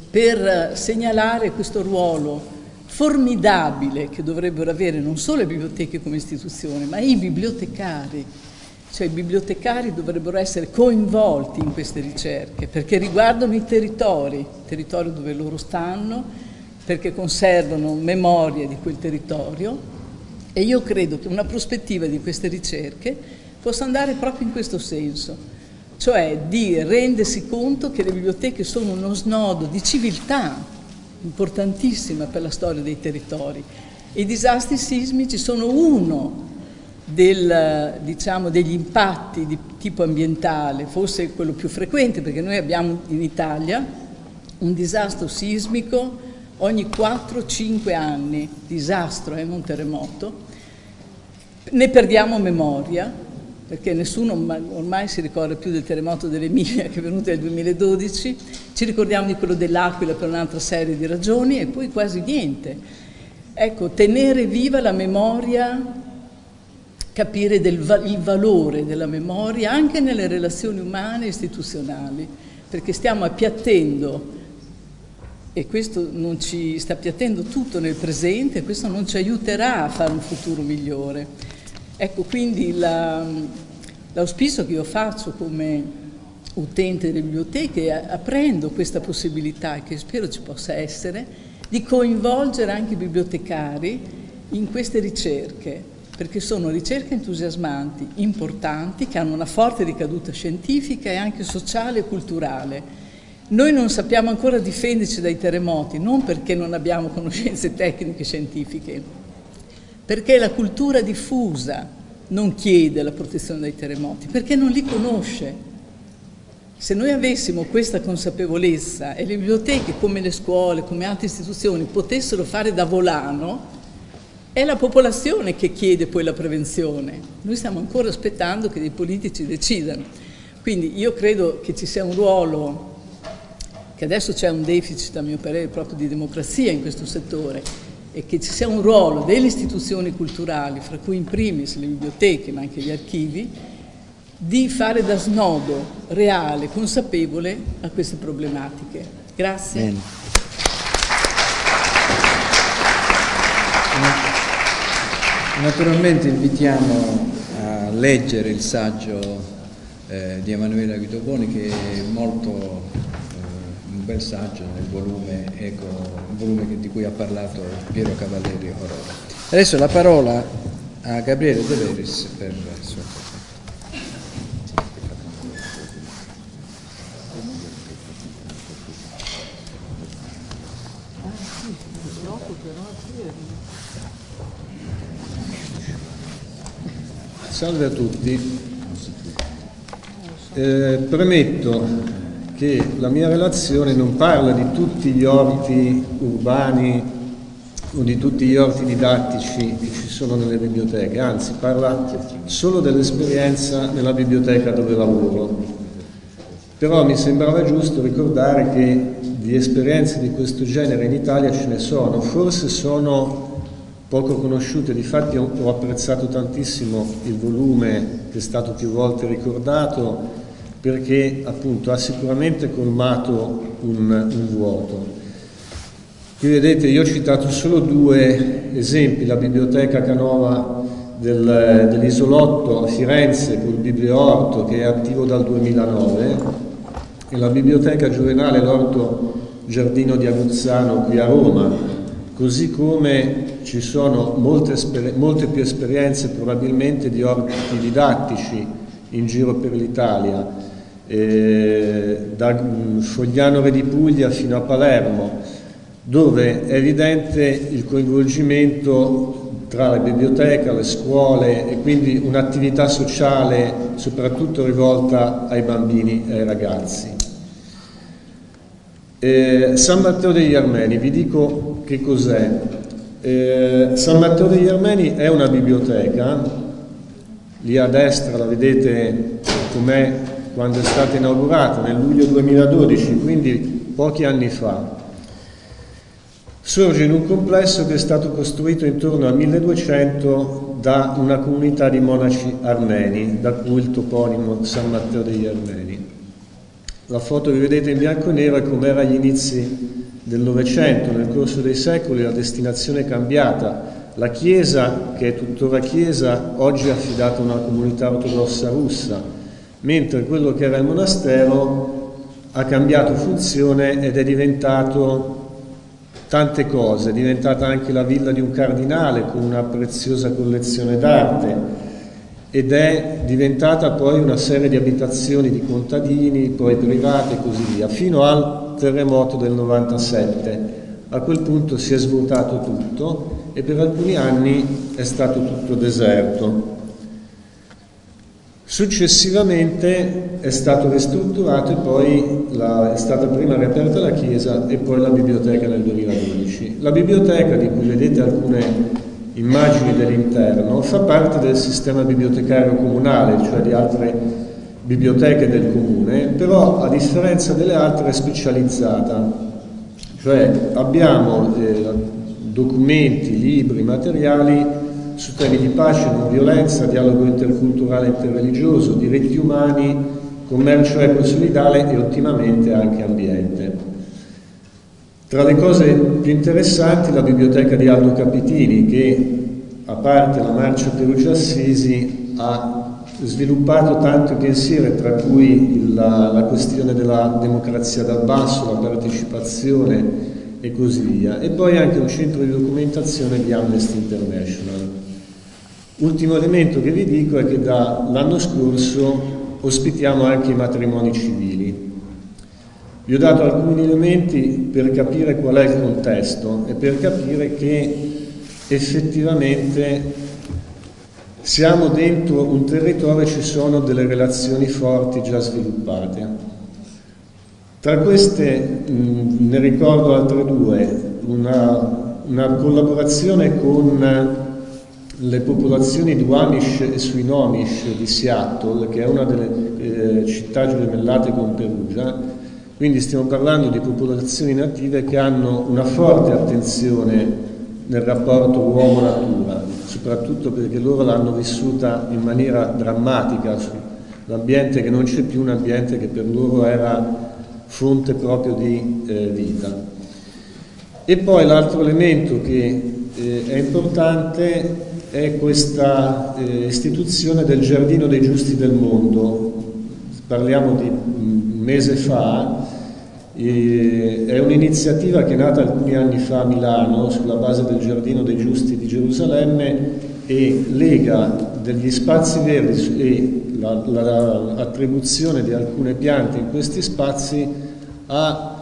Per segnalare questo ruolo formidabile che dovrebbero avere non solo le biblioteche come istituzione, ma i bibliotecari. Cioè i bibliotecari dovrebbero essere coinvolti in queste ricerche perché riguardano i territori, il territorio dove loro stanno, perché conservano memoria di quel territorio e io credo che una prospettiva di queste ricerche possa andare proprio in questo senso, cioè di rendersi conto che le biblioteche sono uno snodo di civiltà importantissima per la storia dei territori. I disastri sismici sono uno del, diciamo, degli impatti di tipo ambientale, forse quello più frequente, perché noi abbiamo in Italia un disastro sismico ogni 4-5 anni, disastro eh, non terremoto, ne perdiamo memoria, perché nessuno ormai si ricorda più del terremoto dell'Emilia che è venuto nel 2012, ci ricordiamo di quello dell'Aquila per un'altra serie di ragioni e poi quasi niente. Ecco, tenere viva la memoria, capire del, il valore della memoria anche nelle relazioni umane e istituzionali, perché stiamo appiattendo e questo non ci sta appiattendo tutto nel presente, questo non ci aiuterà a fare un futuro migliore. Ecco, quindi la, l'auspicio che io faccio come utente delle biblioteche, aprendo questa possibilità, che spero ci possa essere, di coinvolgere anche i bibliotecari in queste ricerche, perché sono ricerche entusiasmanti, importanti, che hanno una forte ricaduta scientifica e anche sociale e culturale. Noi non sappiamo ancora difenderci dai terremoti, non perché non abbiamo conoscenze tecniche scientifiche, perché la cultura diffusa non chiede la protezione dai terremoti, perché non li conosce. Se noi avessimo questa consapevolezza e le biblioteche come le scuole, come altre istituzioni potessero fare da volano, è la popolazione che chiede poi la prevenzione. Noi stiamo ancora aspettando che dei politici decidano. Quindi io credo che ci sia un ruolo, che adesso c'è un deficit a mio parere proprio di democrazia in questo settore, e che ci sia un ruolo delle istituzioni culturali, fra cui in primis le biblioteche ma anche gli archivi, di fare da snodo reale, consapevole a queste problematiche. Grazie. Bene. Naturalmente invitiamo a leggere il saggio eh, di Emanuela Guidoboni che è molto bel saggio nel volume, ecco, volume di cui ha parlato Piero Cavalleri. Adesso la parola a Gabriele De Veris per il suo Salve a tutti. Eh, premetto che la mia relazione non parla di tutti gli orti urbani o di tutti gli orti didattici che ci sono nelle biblioteche, anzi parla solo dell'esperienza nella biblioteca dove lavoro. Però mi sembrava giusto ricordare che di esperienze di questo genere in Italia ce ne sono, forse sono poco conosciute, difatti ho apprezzato tantissimo il volume che è stato più volte ricordato perché appunto ha sicuramente colmato un, un vuoto. Qui vedete, io ho citato solo due esempi, la biblioteca Canova del, dell'isolotto a Firenze col Biblioorto che è attivo dal 2009 e la biblioteca giuvenale L'Orto Giardino di Aguzzano qui a Roma, così come ci sono molte, molte più esperienze probabilmente di orti didattici in giro per l'Italia, eh, da Fogliano di Puglia fino a Palermo, dove è evidente il coinvolgimento tra la biblioteca, le scuole e quindi un'attività sociale soprattutto rivolta ai bambini e ai ragazzi. Eh, San Matteo degli Armeni, vi dico che cos'è. Eh, San Matteo degli Armeni è una biblioteca, lì a destra la vedete com'è quando è stata inaugurata nel luglio 2012, quindi pochi anni fa. Sorge in un complesso che è stato costruito intorno al 1200 da una comunità di monaci armeni, da cui il toponimo San Matteo degli Armeni. La foto che vedete in bianco e nero è come era agli inizi del Novecento, nel corso dei secoli la destinazione è cambiata. La chiesa, che è tuttora chiesa, oggi è affidata a una comunità ortodossa russa, mentre quello che era il monastero ha cambiato funzione ed è diventato tante cose, è diventata anche la villa di un cardinale con una preziosa collezione d'arte, ed è diventata poi una serie di abitazioni di contadini, poi private e così via, fino al terremoto del 97. A quel punto si è svuotato tutto e per alcuni anni è stato tutto deserto. Successivamente è stato ristrutturato e poi la, è stata prima riaperta la chiesa e poi la biblioteca nel 2012. La biblioteca, di cui vedete alcune immagini dell'interno, fa parte del sistema bibliotecario comunale, cioè di altre biblioteche del comune, però a differenza delle altre è specializzata, cioè abbiamo eh, documenti, libri, materiali su temi di pace, non violenza, dialogo interculturale e interreligioso, diritti umani, commercio ecosolidale e ottimamente anche ambiente. Tra le cose più interessanti la biblioteca di Aldo Capitini che, a parte la marcia Perugia Assisi, ha sviluppato tanti pensieri, tra cui la, la questione della democrazia dal basso, la partecipazione e così via. E poi anche un centro di documentazione di Amnesty International. Ultimo elemento che vi dico è che dall'anno scorso ospitiamo anche i matrimoni civili vi ho dato alcuni elementi per capire qual è il contesto e per capire che effettivamente siamo dentro un territorio e ci sono delle relazioni forti già sviluppate. Tra queste mh, ne ricordo altre due, una, una collaborazione con le popolazioni Duamish e Suinomish di Seattle, che è una delle eh, città gemellate con Perugia, quindi stiamo parlando di popolazioni native che hanno una forte attenzione nel rapporto uomo-natura, soprattutto perché loro l'hanno vissuta in maniera drammatica, l'ambiente che non c'è più, un ambiente che per loro era fonte proprio di eh, vita. E poi l'altro elemento che eh, è importante è questa eh, istituzione del Giardino dei Giusti del Mondo. Parliamo di un mese fa, è un'iniziativa che è nata alcuni anni fa a Milano sulla base del Giardino dei Giusti di Gerusalemme e lega degli spazi verdi e l'attribuzione di alcune piante in questi spazi a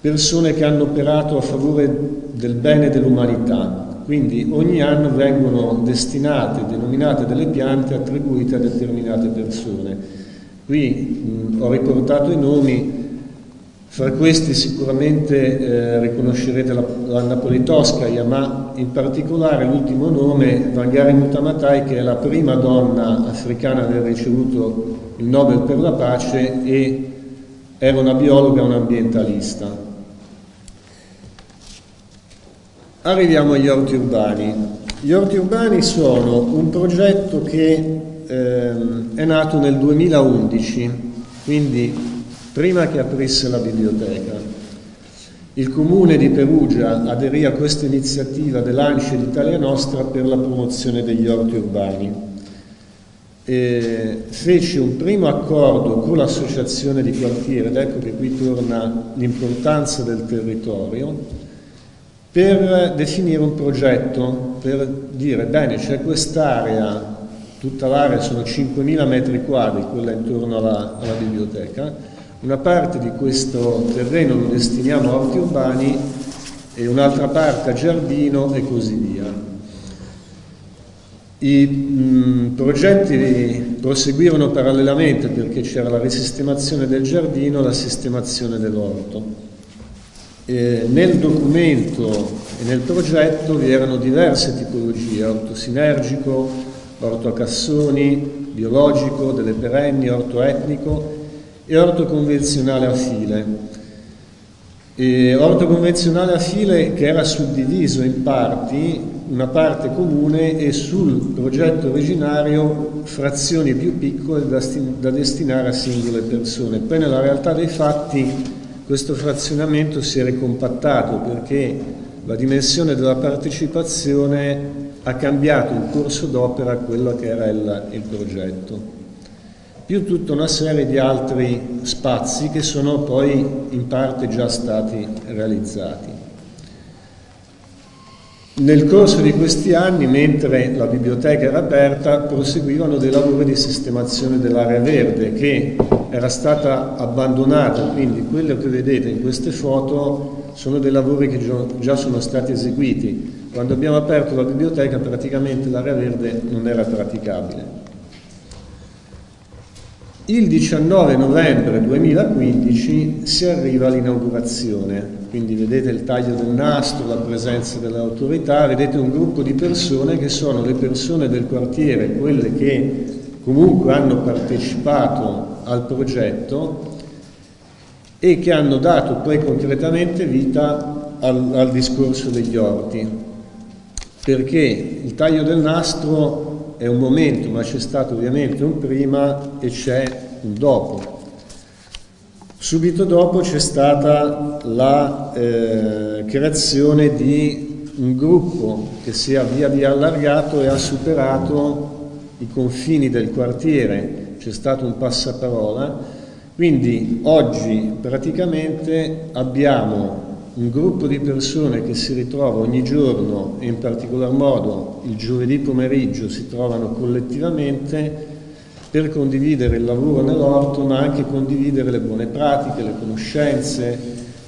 persone che hanno operato a favore del bene dell'umanità. Quindi ogni anno vengono destinate, denominate delle piante attribuite a determinate persone. Qui mh, ho riportato i nomi fra questi sicuramente eh, riconoscerete la, l'Anna Politkovskaya, ma in particolare l'ultimo nome, Vangari Mutamatai, che è la prima donna africana ad aver ricevuto il Nobel per la pace e era una biologa e un'ambientalista. Arriviamo agli orti urbani. Gli orti urbani sono un progetto che eh, è nato nel 2011, quindi prima che aprisse la biblioteca. Il comune di Perugia aderì a questa iniziativa dell'ANCI d'Italia Nostra per la promozione degli orti urbani. eh, fece un primo accordo con l'associazione di quartiere, ed ecco che qui torna l'importanza del territorio, per definire un progetto, per dire bene c'è quest'area, tutta l'area sono 5.000 metri quadri, quella intorno alla, alla biblioteca, una parte di questo terreno lo destiniamo a orti urbani e un'altra parte a giardino e così via. I mh, progetti proseguirono parallelamente perché c'era la risistemazione del giardino e la sistemazione dell'orto. E nel documento e nel progetto vi erano diverse tipologie, orto sinergico, orto a cassoni, biologico, delle perenni, orto etnico e orto convenzionale a file. E orto convenzionale a file che era suddiviso in parti, una parte comune e sul progetto originario frazioni più piccole da, da destinare a singole persone. Poi nella realtà dei fatti questo frazionamento si è ricompattato perché la dimensione della partecipazione ha cambiato in corso d'opera quello che era il, il progetto più tutta una serie di altri spazi che sono poi in parte già stati realizzati. Nel corso di questi anni, mentre la biblioteca era aperta, proseguivano dei lavori di sistemazione dell'area verde che era stata abbandonata, quindi quello che vedete in queste foto sono dei lavori che già sono stati eseguiti. Quando abbiamo aperto la biblioteca praticamente l'area verde non era praticabile. Il 19 novembre 2015 si arriva all'inaugurazione, quindi vedete il taglio del nastro, la presenza delle autorità, vedete un gruppo di persone che sono le persone del quartiere, quelle che comunque hanno partecipato al progetto e che hanno dato poi concretamente vita al, al discorso degli orti, perché il taglio del nastro è un momento, ma c'è stato ovviamente un prima e c'è un dopo. Subito dopo c'è stata la eh, creazione di un gruppo che si è via via allargato e ha superato i confini del quartiere, c'è stato un passaparola, quindi oggi praticamente abbiamo un gruppo di persone che si ritrova ogni giorno e in particolar modo il giovedì pomeriggio si trovano collettivamente per condividere il lavoro nell'orto ma anche condividere le buone pratiche, le conoscenze,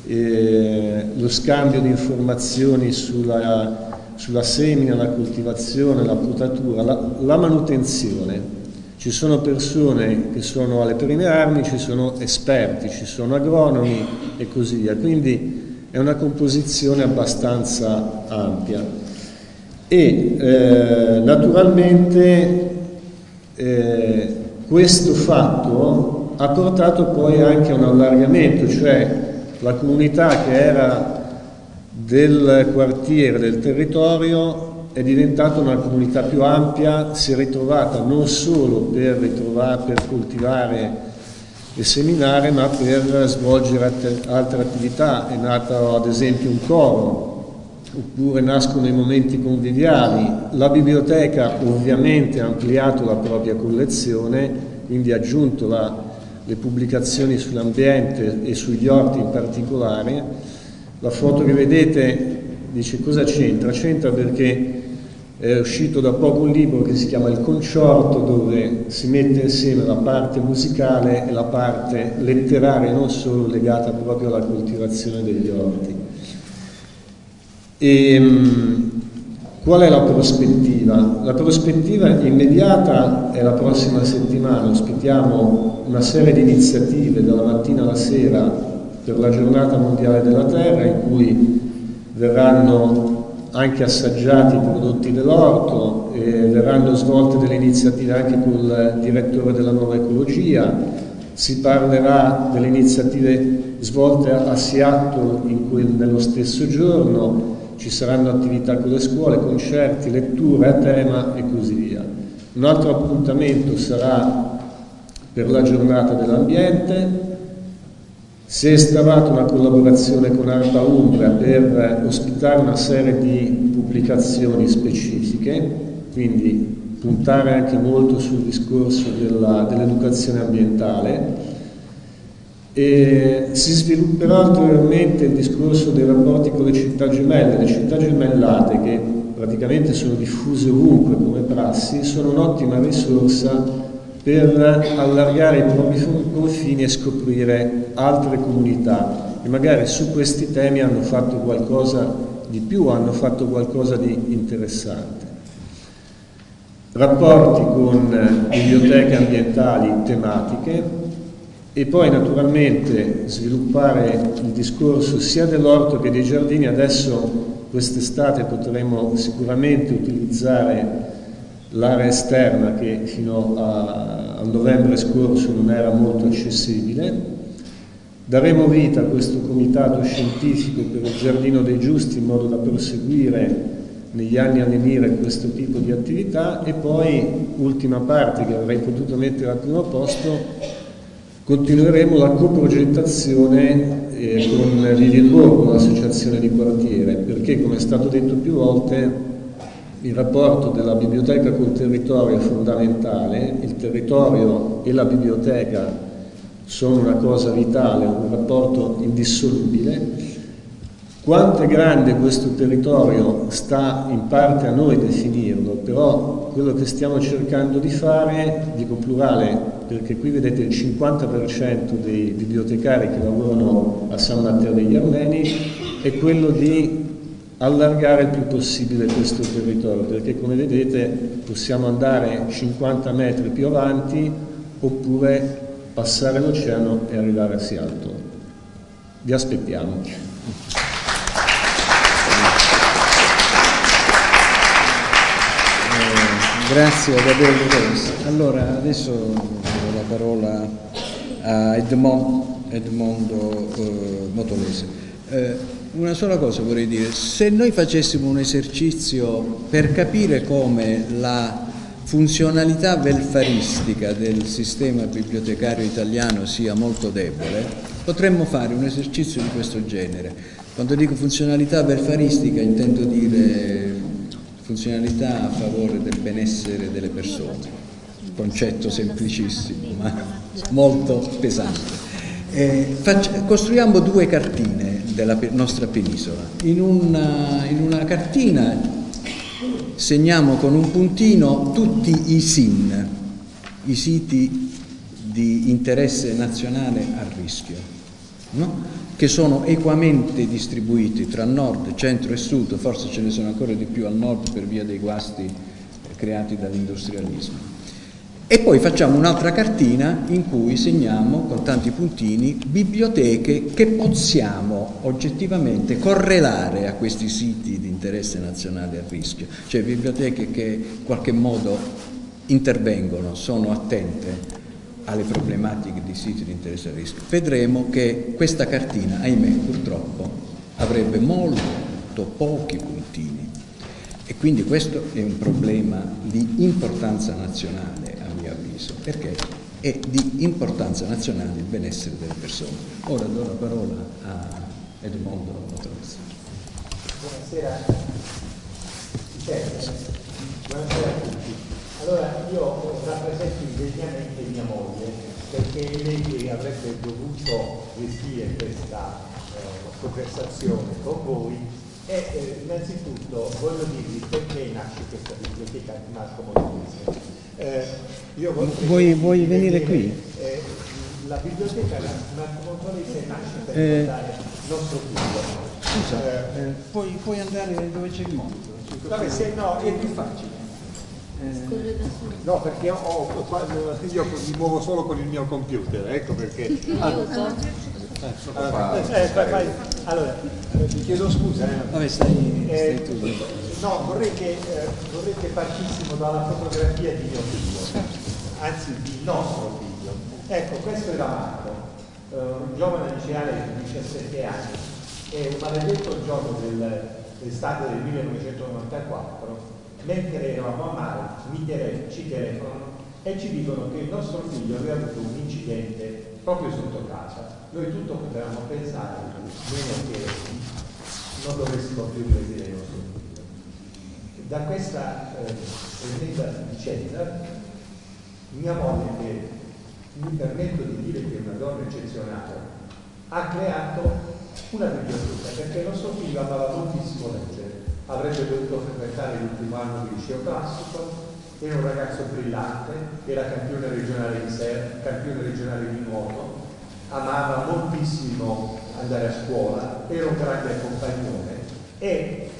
eh, lo scambio di informazioni sulla, sulla, semina, la coltivazione, la potatura, la, la manutenzione. Ci sono persone che sono alle prime armi, ci sono esperti, ci sono agronomi e così via. Quindi è una composizione abbastanza ampia. E eh, naturalmente eh, questo fatto ha portato poi anche a un allargamento, cioè la comunità che era del quartiere, del territorio, è diventata una comunità più ampia, si è ritrovata non solo per, per coltivare e seminare, ma per svolgere altre attività. È nato ad esempio un coro, oppure nascono i momenti conviviali. La biblioteca ovviamente ha ampliato la propria collezione, quindi ha aggiunto la, le pubblicazioni sull'ambiente e sugli orti in particolare. La foto che vedete dice cosa c'entra? C'entra perché è uscito da poco un libro che si chiama Il Conciorto dove si mette insieme la parte musicale e la parte letteraria non solo legata proprio alla coltivazione degli orti. E, ehm, qual è la prospettiva? La prospettiva immediata è la prossima settimana, ospitiamo una serie di iniziative dalla mattina alla sera per la giornata mondiale della terra in cui verranno anche assaggiati i prodotti dell'orto, eh, verranno svolte delle iniziative anche con il direttore della nuova ecologia, si parlerà delle iniziative svolte a Seattle quel, nello stesso giorno, ci saranno attività con le scuole, concerti, letture a tema e così via. Un altro appuntamento sarà per la giornata dell'ambiente, si è instaurata una collaborazione con Arpa Umbra per ospitare una serie di pubblicazioni specifiche, quindi puntare anche molto sul discorso dell'educazione ambientale e si svilupperà ulteriormente il discorso dei rapporti con le città gemelle. Le città gemellate, che praticamente sono diffuse ovunque come prassi, sono un'ottima risorsa per allargare i propri confini e scoprire altre comunità e magari su questi temi hanno fatto qualcosa di più, hanno fatto qualcosa di interessante. Rapporti con biblioteche ambientali tematiche, e poi naturalmente sviluppare il discorso sia dell'orto che dei giardini. Adesso quest'estate potremo sicuramente utilizzare l'area esterna che fino a, a novembre scorso non era molto accessibile. Daremo vita a questo comitato scientifico per il Giardino dei Giusti in modo da proseguire negli anni a venire questo tipo di attività e poi, ultima parte che avrei potuto mettere al primo posto, Continueremo la coprogettazione eh, con Lilienborgo, l'associazione di quartiere, perché come è stato detto più volte il rapporto della biblioteca col territorio è fondamentale, il territorio e la biblioteca sono una cosa vitale, un rapporto indissolubile. Quanto è grande questo territorio sta in parte a noi definirlo, però quello che stiamo cercando di fare, dico plurale, perché qui vedete il 50% dei bibliotecari che lavorano a San Matteo degli Armeni, è quello di allargare il più possibile questo territorio, perché come vedete possiamo andare 50 metri più avanti oppure passare l'oceano e arrivare a Seattle. Vi aspettiamo. Grazie Gabriele Lorenzo. Allora adesso do la parola a Edmond, Edmondo eh, Motolese. Eh, una sola cosa vorrei dire, se noi facessimo un esercizio per capire come la funzionalità welfaristica del sistema bibliotecario italiano sia molto debole, potremmo fare un esercizio di questo genere. Quando dico funzionalità welfaristica intendo dire funzionalità a favore del benessere delle persone, concetto semplicissimo ma molto pesante. Eh, costruiamo due cartine della nostra penisola. In una, in una cartina segniamo con un puntino tutti i SIN, i siti di interesse nazionale a rischio. No? che sono equamente distribuiti tra nord, centro e sud, forse ce ne sono ancora di più al nord per via dei guasti creati dall'industrialismo. E poi facciamo un'altra cartina in cui segniamo con tanti puntini biblioteche che possiamo oggettivamente correlare a questi siti di interesse nazionale a rischio, cioè biblioteche che in qualche modo intervengono, sono attente alle problematiche di siti di interesse a rischio, vedremo che questa cartina, ahimè, purtroppo, avrebbe molto pochi puntini. E quindi questo è un problema di importanza nazionale avviso, perché è di importanza nazionale il benessere delle persone. Ora do la parola a Edmondo Motorista. Buonasera. Buonasera a tutti. Allora io rappresento indegnamente mia moglie perché lei avrebbe dovuto gestire questa eh, conversazione con voi e eh, innanzitutto voglio dirvi perché nasce questa biblioteca di Marco Montese. Eh, vuoi, vuoi venire qui? Eh, la biblioteca Marco Montese nasce per eh, ricordare il nostro figlio. Scusa, eh, puoi, puoi, andare dove c'è il mondo? Vabbè, se no è più facile. Eh, no, perché ho, ho, io mi muovo solo con il mio computer, ecco perché. Allora, eh, fai, allora mi chiedo scusa. Eh. Vabbè, stai, stai tu. No, vorrei che, eh, vorrei che partissimo dalla fotografia di mio figlio, anzi di nostro figlio. Ecco, questo era Marco, eh, un giovane liceale di 17 anni. È un maledetto giorno dell'estate del 1994 mentre eravamo a mare ci telefonano e ci dicono che il nostro figlio aveva avuto un incidente proprio sotto casa. Noi tutto potevamo pensare, meno che non dovessimo più vedere il nostro figlio. Da questa eh, tremenda vicenda, mia moglie, che mi permetto di dire che è una donna eccezionale, ha creato una biblioteca perché il nostro figlio amava moltissimo leggere, avrebbe dovuto frequentare l'ultimo anno di liceo classico, era un ragazzo brillante, era campione regionale di surf, campione regionale di nuoto, amava moltissimo andare a scuola, era un grande compagnone e,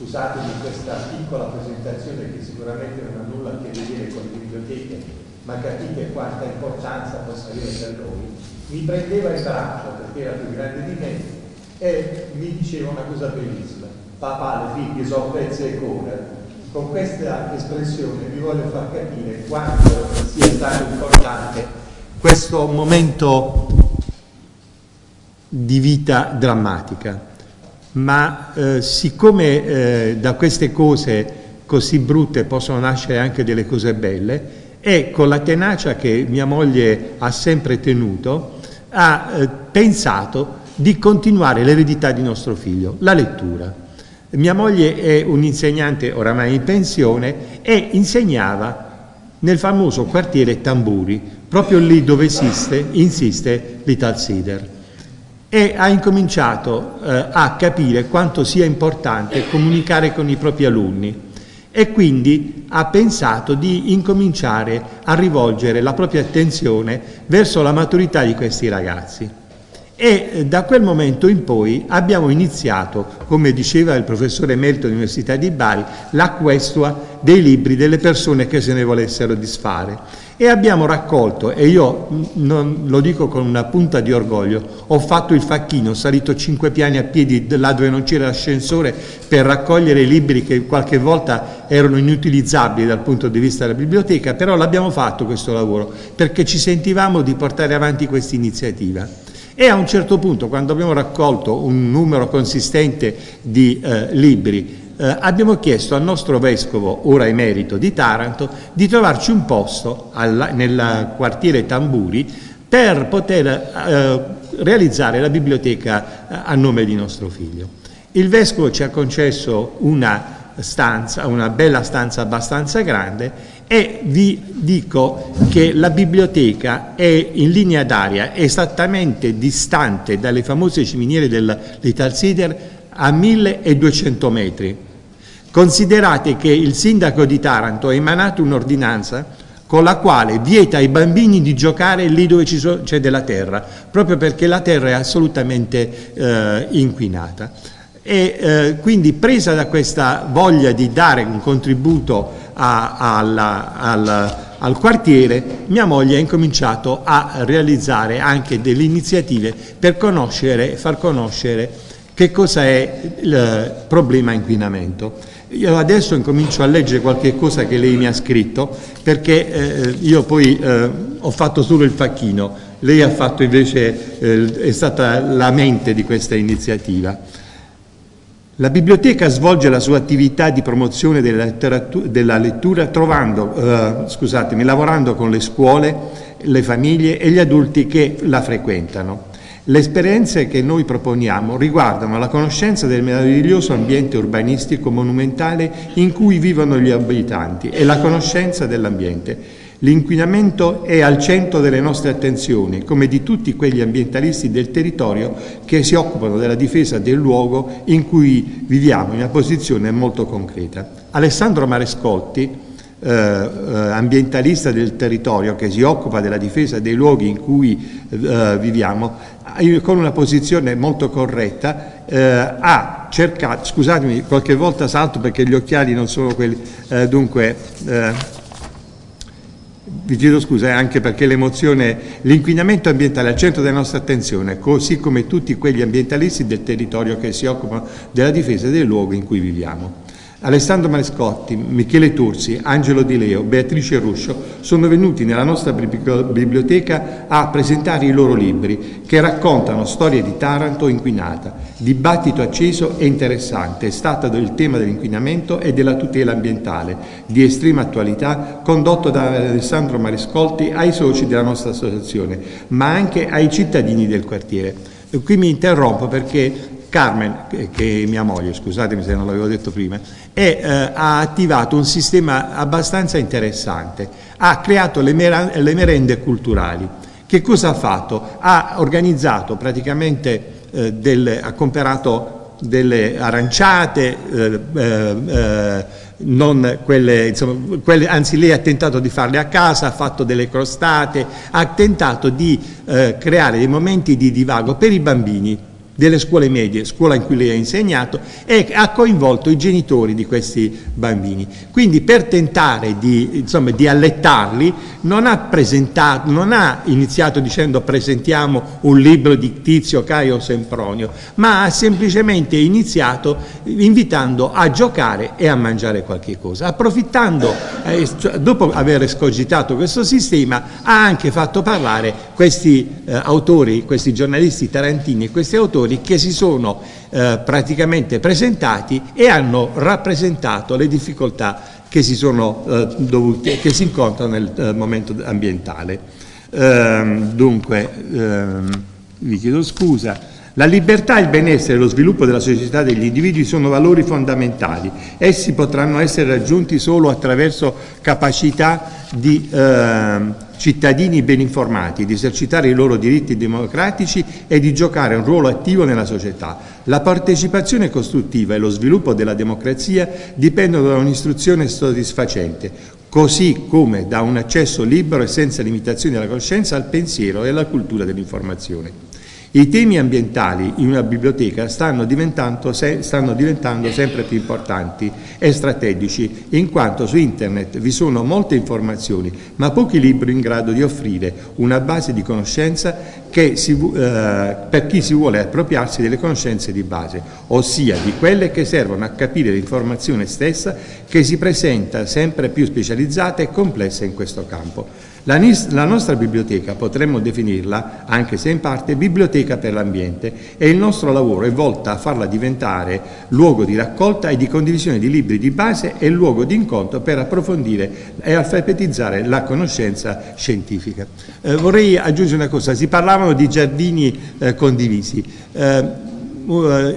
scusatemi questa piccola presentazione che sicuramente non ha nulla a che vedere con le biblioteche, ma capite quanta importanza possa avere per noi, mi prendeva in braccio perché era più grande di me e mi diceva una cosa bellissima, papà le figlie sono pezzi e cuore. Con questa espressione vi voglio far capire quanto sia stato importante questo momento di vita drammatica, ma eh, siccome eh, da queste cose così brutte possono nascere anche delle cose belle, e con la tenacia che mia moglie ha sempre tenuto, ha eh, pensato di continuare l'eredità di nostro figlio, la lettura. Mia moglie è un'insegnante oramai in pensione e insegnava nel famoso quartiere Tamburi, proprio lì dove esiste, insiste l'Ital Sider. E ha incominciato eh, a capire quanto sia importante comunicare con i propri alunni e quindi ha pensato di incominciare a rivolgere la propria attenzione verso la maturità di questi ragazzi. E eh, da quel momento in poi abbiamo iniziato, come diceva il professore emerito dell'Università di Bari, la questua dei libri delle persone che se ne volessero disfare e abbiamo raccolto, e io non, lo dico con una punta di orgoglio, ho fatto il facchino, ho salito cinque piani a piedi là dove non c'era l'ascensore per raccogliere i libri che qualche volta erano inutilizzabili dal punto di vista della biblioteca, però l'abbiamo fatto questo lavoro perché ci sentivamo di portare avanti questa iniziativa. E a un certo punto, quando abbiamo raccolto un numero consistente di eh, libri, eh, abbiamo chiesto al nostro vescovo, ora emerito di Taranto, di trovarci un posto alla, nel quartiere Tamburi per poter eh, realizzare la biblioteca eh, a nome di nostro figlio. Il vescovo ci ha concesso una stanza, una bella stanza abbastanza grande e vi dico che la biblioteca è in linea d'aria esattamente distante dalle famose ciminiere dell'Ital Sider a 1200 metri. Considerate che il sindaco di Taranto ha emanato un'ordinanza con la quale vieta ai bambini di giocare lì dove c'è della terra, proprio perché la terra è assolutamente eh, inquinata. E eh, quindi presa da questa voglia di dare un contributo a, alla, al, al quartiere, mia moglie ha incominciato a realizzare anche delle iniziative per conoscere, far conoscere che cosa è il problema inquinamento. Io adesso incomincio a leggere qualche cosa che lei mi ha scritto perché eh, io poi eh, ho fatto solo il facchino, lei ha fatto invece, eh, è stata la mente di questa iniziativa. La biblioteca svolge la sua attività di promozione della, della lettura trovando, eh, lavorando con le scuole, le famiglie e gli adulti che la frequentano. Le esperienze che noi proponiamo riguardano la conoscenza del meraviglioso ambiente urbanistico monumentale in cui vivono gli abitanti e la conoscenza dell'ambiente. L'inquinamento è al centro delle nostre attenzioni, come di tutti quegli ambientalisti del territorio che si occupano della difesa del luogo in cui viviamo in una posizione molto concreta. Alessandro Marescotti, ambientalista del territorio che si occupa della difesa dei luoghi in cui eh, viviamo, con una posizione molto corretta, eh, ha cercato, scusatemi, qualche volta salto perché gli occhiali non sono quelli, eh, dunque, eh, vi chiedo scusa anche perché l'emozione, l'inquinamento ambientale è al centro della nostra attenzione, così come tutti quegli ambientalisti del territorio che si occupano della difesa del luogo in cui viviamo. Alessandro Marescotti, Michele Tursi, Angelo Di Leo, Beatrice Ruscio sono venuti nella nostra biblioteca a presentare i loro libri che raccontano storie di Taranto inquinata. Dibattito acceso e interessante è stato il tema dell'inquinamento e della tutela ambientale, di estrema attualità, condotto da Alessandro Marescotti ai soci della nostra associazione, ma anche ai cittadini del quartiere. Qui mi interrompo perché Carmen, che è mia moglie, scusatemi se non l'avevo detto prima, è, eh, ha attivato un sistema abbastanza interessante, ha creato le, le merende culturali. Che cosa ha fatto? Ha organizzato praticamente, eh, delle, ha comprato delle aranciate, eh, eh, eh quelle, insomma, quelle, anzi lei ha tentato di farle a casa, ha fatto delle crostate, ha tentato di eh, creare dei momenti di divago per i bambini delle scuole medie, scuola in cui lei ha insegnato, e ha coinvolto i genitori di questi bambini. Quindi per tentare di, insomma, di allettarli non ha, non ha, iniziato dicendo presentiamo un libro di Tizio, Caio Sempronio, ma ha semplicemente iniziato invitando a giocare e a mangiare qualche cosa. Approfittando, eh, cioè, dopo aver escogitato questo sistema, ha anche fatto parlare questi eh, autori, questi giornalisti tarantini e questi autori autori che si sono eh, praticamente presentati e hanno rappresentato le difficoltà che si, sono, eh, dovute, che si incontrano nel eh, momento ambientale. Ehm, dunque, ehm, vi chiedo scusa. La libertà, il benessere e lo sviluppo della società degli individui sono valori fondamentali. Essi potranno essere raggiunti solo attraverso capacità di eh, cittadini ben informati, di esercitare i loro diritti democratici e di giocare un ruolo attivo nella società. La partecipazione costruttiva e lo sviluppo della democrazia dipendono da un'istruzione soddisfacente, così come da un accesso libero e senza limitazioni alla coscienza, al pensiero e alla cultura dell'informazione. I temi ambientali in una biblioteca stanno diventando, stanno diventando, sempre più importanti e strategici, in quanto su Internet vi sono molte informazioni, ma pochi libri in grado di offrire una base di conoscenza si, eh, per chi si vuole appropriarsi delle conoscenze di base, ossia di quelle che servono a capire l'informazione stessa che si presenta sempre più specializzata e complessa in questo campo. La, la, nostra biblioteca potremmo definirla, anche se in parte, biblioteca per l'ambiente e il nostro lavoro è volto a farla diventare luogo di raccolta e di condivisione di libri di base e luogo di incontro per approfondire e alfabetizzare la conoscenza scientifica. Eh, vorrei aggiungere una cosa, si parlavano di giardini eh, condivisi. Eh, uh,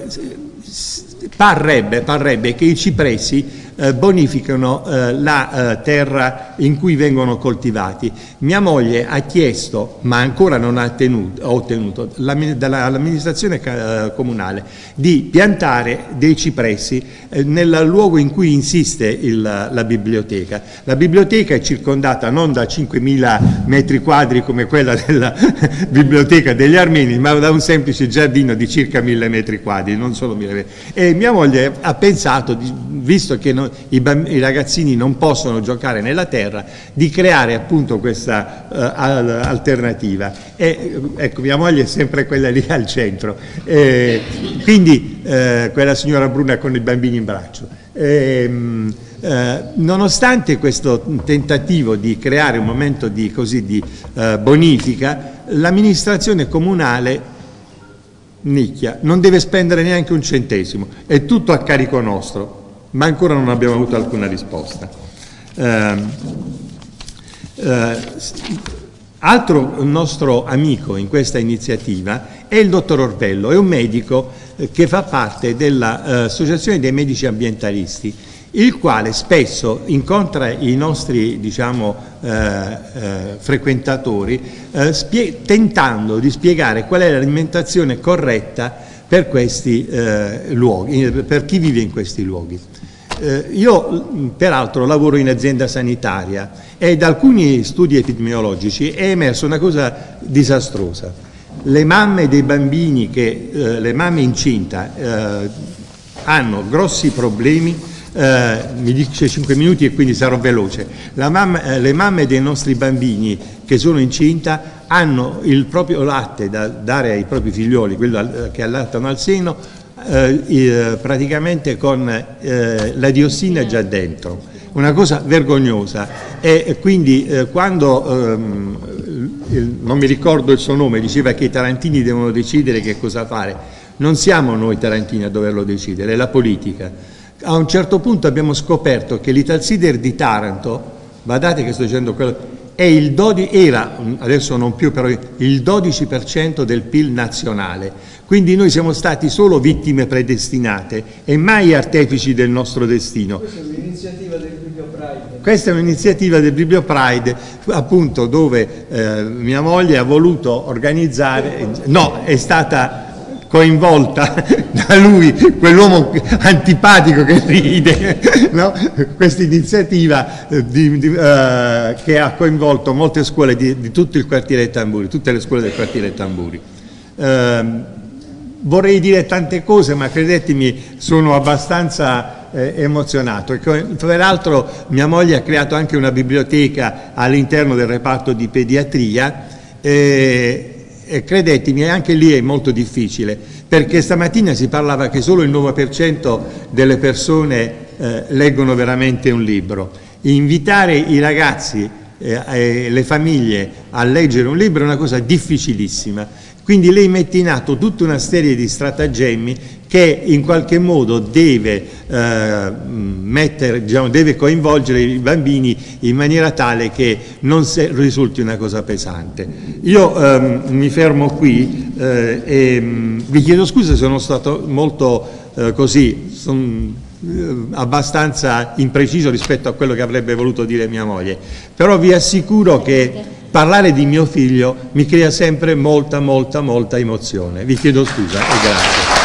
parrebbe, parrebbe che i cipressi eh, bonificano eh, la eh, terra in cui vengono coltivati. Mia moglie ha chiesto, ma ancora non ha tenuto, ottenuto, dall'amministrazione eh, comunale di piantare dei cipressi eh, nel luogo in cui insiste il, la biblioteca. La biblioteca è circondata non da 5.000 metri quadri come quella della biblioteca degli armeni, ma da un semplice giardino di circa 1.000 metri quadri, non solo 1.000 metri. E mia moglie ha pensato, visto che non i, i, ragazzini non possono giocare nella terra, di creare appunto questa uh, alternativa. E ecco, mia moglie è sempre quella lì al centro, e, quindi uh, quella signora bruna con i bambini in braccio. E, um, eh, nonostante questo tentativo di creare un momento di, così, di eh, bonifica, l'amministrazione comunale nicchia, non deve spendere neanche un centesimo, è tutto a carico nostro ma ancora non abbiamo avuto alcuna risposta. Eh, eh, altro nostro amico in questa iniziativa è il dottor Orvello, è un medico eh, che fa parte dell'Associazione dei Medici Ambientalisti, il quale spesso incontra i nostri diciamo, eh, eh, frequentatori eh, tentando di spiegare qual è l'alimentazione corretta per questi eh, luoghi, per chi vive in questi luoghi. Eh, io peraltro lavoro in azienda sanitaria e da alcuni studi epidemiologici è emersa una cosa disastrosa. Le mamme dei bambini, che, eh, le mamme incinta, eh, hanno grossi problemi eh, mi dice 5 minuti e quindi sarò veloce. Mamma, eh, le mamme dei nostri bambini che sono incinta hanno il proprio latte da dare ai propri figlioli, quello che allattano al seno, eh, praticamente con eh, la diossina già dentro, una cosa vergognosa. E quindi eh, quando ehm, il, non mi ricordo il suo nome, diceva che i tarantini devono decidere che cosa fare, non siamo noi tarantini a doverlo decidere, è la politica. A un certo punto abbiamo scoperto che l'Italsider di Taranto, badate che sto dicendo quello, 12, era, adesso non più, però il 12% del PIL nazionale. Quindi noi siamo stati solo vittime predestinate e mai artefici del nostro destino. Questa è un'iniziativa del Biblio Pride. Questa è un'iniziativa del Biblio Pride, appunto dove eh, mia moglie ha voluto organizzare, no, è stata coinvolta da lui, quell'uomo antipatico che ride, no? questa iniziativa uh, che ha coinvolto molte scuole di, di, tutto il quartiere Tamburi, tutte le scuole del quartiere Tamburi. Uh, vorrei dire tante cose, ma credetemi, sono abbastanza eh, emozionato. Peraltro mia moglie ha creato anche una biblioteca all'interno del reparto di pediatria. E credetemi, anche lì è molto difficile, perché stamattina si parlava che solo il 9% delle persone eh, leggono veramente un libro. Invitare i ragazzi eh, le famiglie a leggere un libro è una cosa difficilissima. Quindi lei mette in atto tutta una serie di stratagemmi che in qualche modo deve, eh, mettere, diciamo, deve coinvolgere i bambini in maniera tale che non risulti una cosa pesante. Io ehm, mi fermo qui eh, e mm, vi chiedo scusa se sono stato molto eh, così, son, eh, abbastanza impreciso rispetto a quello che avrebbe voluto dire mia moglie, però vi assicuro che parlare di mio figlio mi crea sempre molta, molta, molta emozione. Vi chiedo scusa e grazie.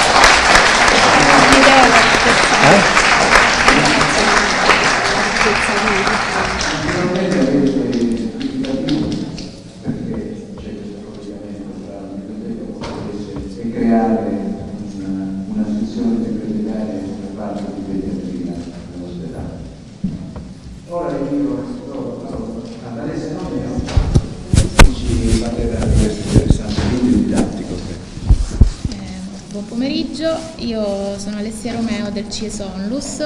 Del CIES Onlus.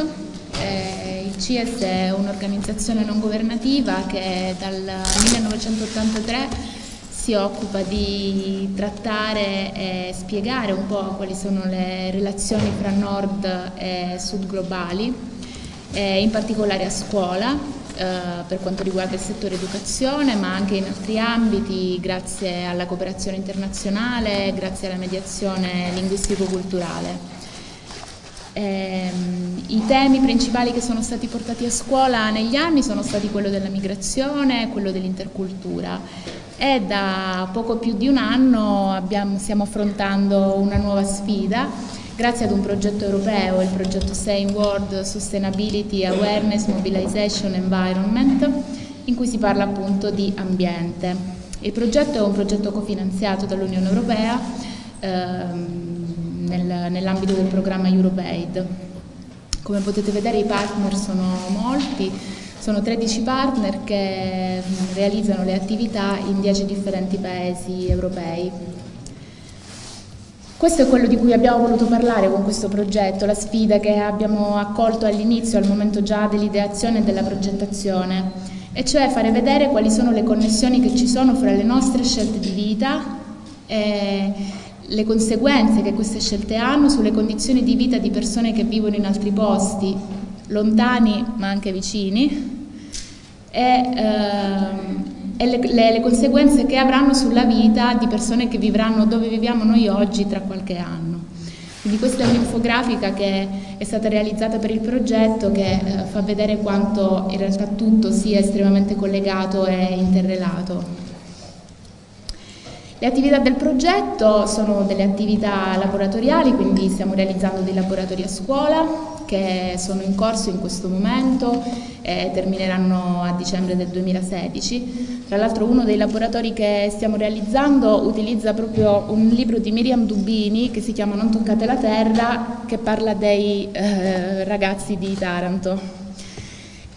Eh, il CIES è un'organizzazione non governativa che dal 1983 si occupa di trattare e spiegare un po' quali sono le relazioni fra nord e sud globali, eh, in particolare a scuola, eh, per quanto riguarda il settore educazione, ma anche in altri ambiti, grazie alla cooperazione internazionale, grazie alla mediazione linguistico-culturale. Eh, I temi principali che sono stati portati a scuola negli anni sono stati quello della migrazione e quello dell'intercultura e da poco più di un anno abbiamo, stiamo affrontando una nuova sfida grazie ad un progetto europeo, il progetto Same World Sustainability Awareness Mobilization Environment, in cui si parla appunto di ambiente. Il progetto è un progetto cofinanziato dall'Unione Europea. Ehm, nel, nell'ambito del programma Europaid. Come potete vedere i partner sono molti, sono 13 partner che mm, realizzano le attività in 10 differenti paesi europei. Questo è quello di cui abbiamo voluto parlare con questo progetto, la sfida che abbiamo accolto all'inizio, al momento già dell'ideazione e della progettazione, e cioè fare vedere quali sono le connessioni che ci sono fra le nostre scelte di vita e le conseguenze che queste scelte hanno sulle condizioni di vita di persone che vivono in altri posti, lontani ma anche vicini, e, ehm, e le, le, le, conseguenze che avranno sulla vita di persone che vivranno dove viviamo noi oggi tra qualche anno. Quindi questa è un'infografica che è stata realizzata per il progetto che eh, fa vedere quanto in realtà tutto sia estremamente collegato e interrelato. Le attività del progetto sono delle attività laboratoriali, quindi stiamo realizzando dei laboratori a scuola che sono in corso in questo momento e termineranno a dicembre del 2016. Tra l'altro uno dei laboratori che stiamo realizzando utilizza proprio un libro di Miriam Dubini che si chiama Non toccate la terra, che parla dei eh, ragazzi di Taranto.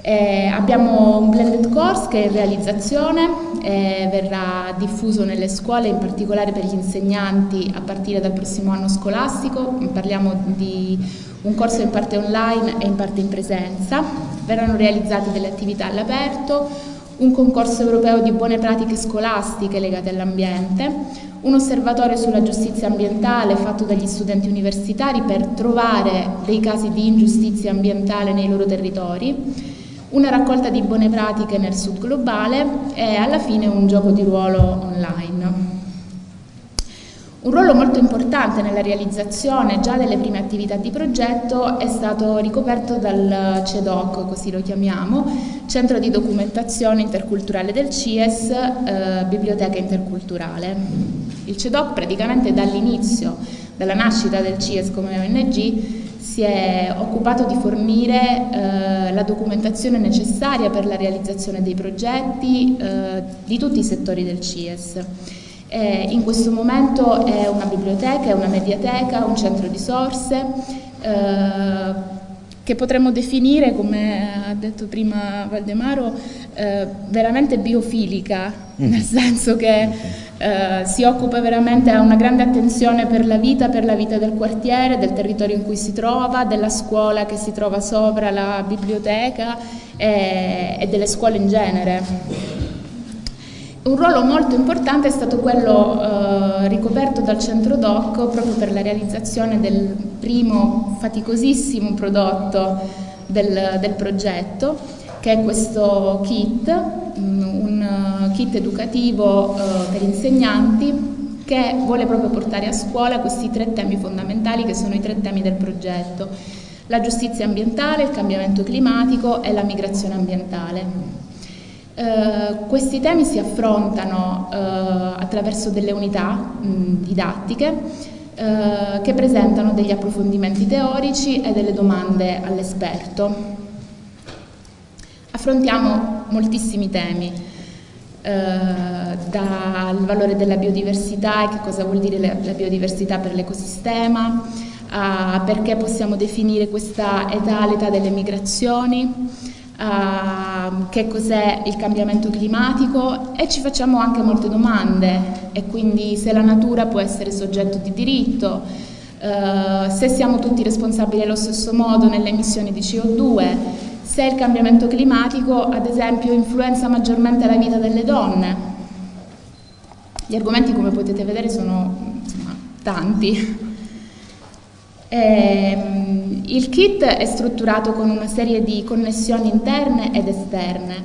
Eh, abbiamo un blended course che è in realizzazione, eh, verrà diffuso nelle scuole, in particolare per gli insegnanti a partire dal prossimo anno scolastico. Parliamo di un corso in parte online e in parte in presenza. Verranno realizzate delle attività all'aperto, un concorso europeo di buone pratiche scolastiche legate all'ambiente, un osservatorio sulla giustizia ambientale fatto dagli studenti universitari per trovare dei casi di ingiustizia ambientale nei loro territori una raccolta di buone pratiche nel sud globale e alla fine un gioco di ruolo online. Un ruolo molto importante nella realizzazione già delle prime attività di progetto è stato ricoperto dal CEDOC, così lo chiamiamo, Centro di Documentazione Interculturale del CIES, eh, Biblioteca Interculturale. Il CEDOC praticamente dall'inizio, dalla nascita del CIES come ONG, si è occupato di fornire eh, la documentazione necessaria per la realizzazione dei progetti eh, di tutti i settori del CIES. Eh, in questo momento è una biblioteca, è una mediateca, un centro di sorse eh, che potremmo definire, come ha detto prima Valdemaro, eh, veramente biofilica, mm. nel senso che eh, si occupa veramente, ha una grande attenzione per la vita, per la vita del quartiere, del territorio in cui si trova, della scuola che si trova sopra la biblioteca e, e delle scuole in genere. Un ruolo molto importante è stato quello eh, ricoperto dal centro DOC proprio per la realizzazione del primo faticosissimo prodotto del, del progetto, che è questo kit, mm, un uh, kit educativo uh, per insegnanti che vuole proprio portare a scuola questi tre temi fondamentali che sono i tre temi del progetto, la giustizia ambientale, il cambiamento climatico e la migrazione ambientale. Eh, questi temi si affrontano eh, attraverso delle unità mh, didattiche eh, che presentano degli approfondimenti teorici e delle domande all'esperto. Affrontiamo moltissimi temi, eh, dal valore della biodiversità e che cosa vuol dire la, biodiversità per l'ecosistema, a perché possiamo definire questa età l'età delle migrazioni, uh, che cos'è il cambiamento climatico e ci facciamo anche molte domande e quindi se la natura può essere soggetto di diritto, uh, se siamo tutti responsabili allo stesso modo nelle emissioni di CO2, se il cambiamento climatico ad esempio influenza maggiormente la vita delle donne. Gli argomenti come potete vedere sono insomma, tanti. E, ehm, il kit è strutturato con una serie di connessioni interne ed esterne,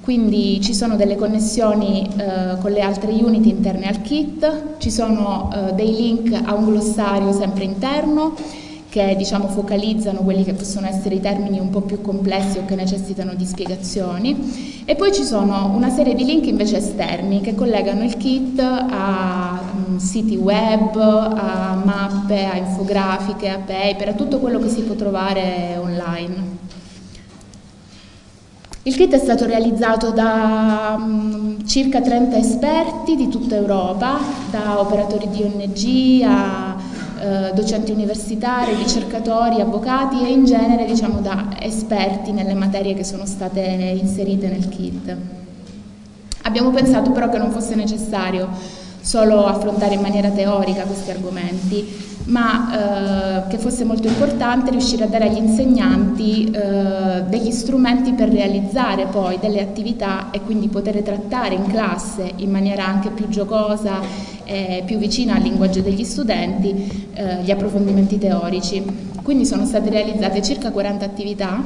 quindi ci sono delle connessioni eh, con le altre unit interne al kit, ci sono eh, dei link a un glossario sempre interno che diciamo, focalizzano quelli che possono essere i termini un po' più complessi o che necessitano di spiegazioni e poi ci sono una serie di link invece esterni che collegano il kit a um, siti web, a mappe, a infografiche, a paper, a tutto quello che si può trovare online. Il kit è stato realizzato da um, circa 30 esperti di tutta Europa, da operatori di ONG a eh, docenti universitari, ricercatori, avvocati e in genere diciamo, da esperti nelle materie che sono state inserite nel kit. Abbiamo pensato però che non fosse necessario solo affrontare in maniera teorica questi argomenti, ma eh, che fosse molto importante riuscire a dare agli insegnanti eh, degli strumenti per realizzare poi delle attività e quindi poter trattare in classe in maniera anche più giocosa e più vicina al linguaggio degli studenti eh, gli approfondimenti teorici. Quindi sono state realizzate circa 40 attività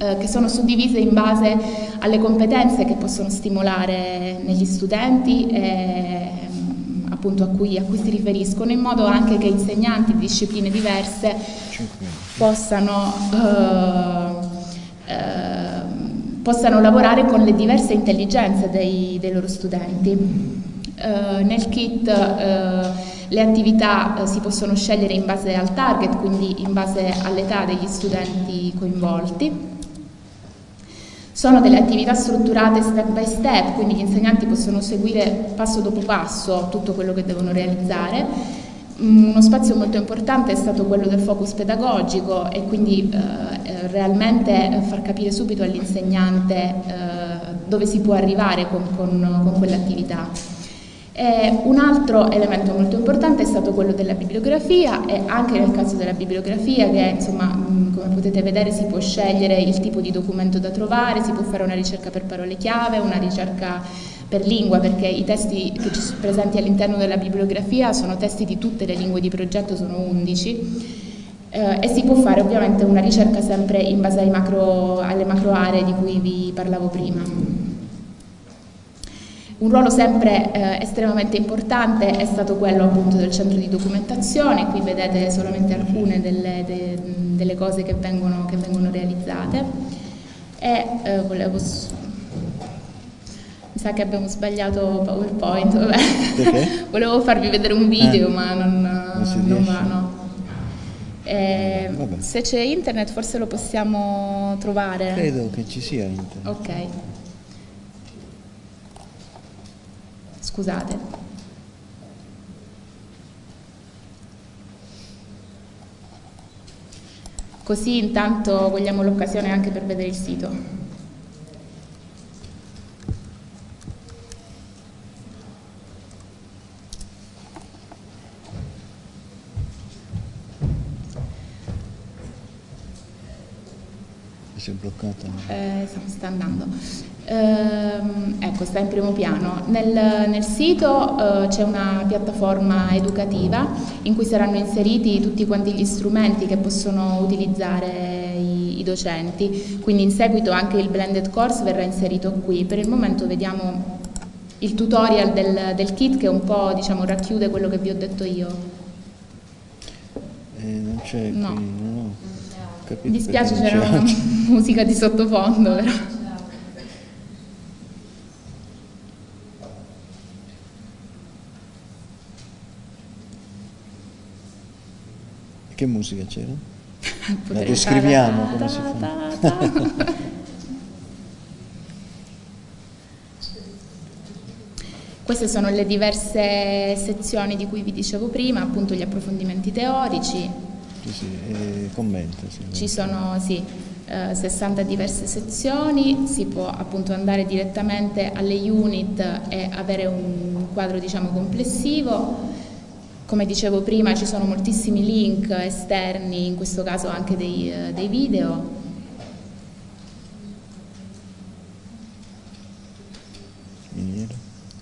eh, che sono suddivise in base alle competenze che possono stimolare negli studenti e appunto a cui, a cui si riferiscono, in modo anche che insegnanti di discipline diverse possano, eh, eh, possano lavorare con le diverse intelligenze dei, dei loro studenti. Uh, nel kit uh, le attività uh, si possono scegliere in base al target, quindi in base all'età degli studenti coinvolti. Sono delle attività strutturate step by step, quindi gli insegnanti possono seguire passo dopo passo tutto quello che devono realizzare. Mm, uno spazio molto importante è stato quello del focus pedagogico e quindi realmente far capire subito all'insegnante dove si può arrivare con, con, con quell'attività. Eh, un altro elemento molto importante è stato quello della bibliografia e anche nel caso della bibliografia che insomma mh, come potete vedere si può scegliere il tipo di documento da trovare, si può fare una ricerca per parole chiave, una ricerca per lingua perché i testi che ci sono presenti all'interno della bibliografia sono testi di tutte le lingue di progetto, sono 11 eh, e si può fare ovviamente una ricerca sempre in base macro, alle macro aree di cui vi parlavo prima. Un ruolo sempre eh, estremamente importante è stato quello appunto del centro di documentazione, qui vedete solamente alcune delle, de, delle cose che vengono, che vengono, realizzate e eh, volevo mi sa che abbiamo sbagliato PowerPoint, volevo farvi vedere un video eh, ma non, non, non va, no. Eh, se c'è internet forse lo possiamo trovare. Credo che ci sia internet. Ok. Scusate. Così intanto vogliamo l'occasione anche per vedere il sito. si è bloccata? Eh, sta andando. Eh, ecco, sta in primo piano. Nel, nel sito eh, c'è una piattaforma educativa in cui saranno inseriti tutti quanti gli strumenti che possono utilizzare i, i docenti, quindi in seguito anche il blended course verrà inserito qui. Per il momento vediamo il tutorial del, del kit che un po' diciamo, racchiude quello che vi ho detto io. Eh, non c'è no. qui, no. Mi dispiace c'era una musica di sottofondo però. Che musica c'era? La descriviamo come si fa. Queste sono le diverse sezioni di cui vi dicevo prima, appunto gli approfondimenti teorici, sì, sì, eh, commenta. Sì, Ci sono sì, eh, 60 diverse sezioni, si può appunto andare direttamente alle unit e avere un quadro diciamo complessivo. Come dicevo prima ci sono moltissimi link esterni, in questo caso anche dei, eh, dei video.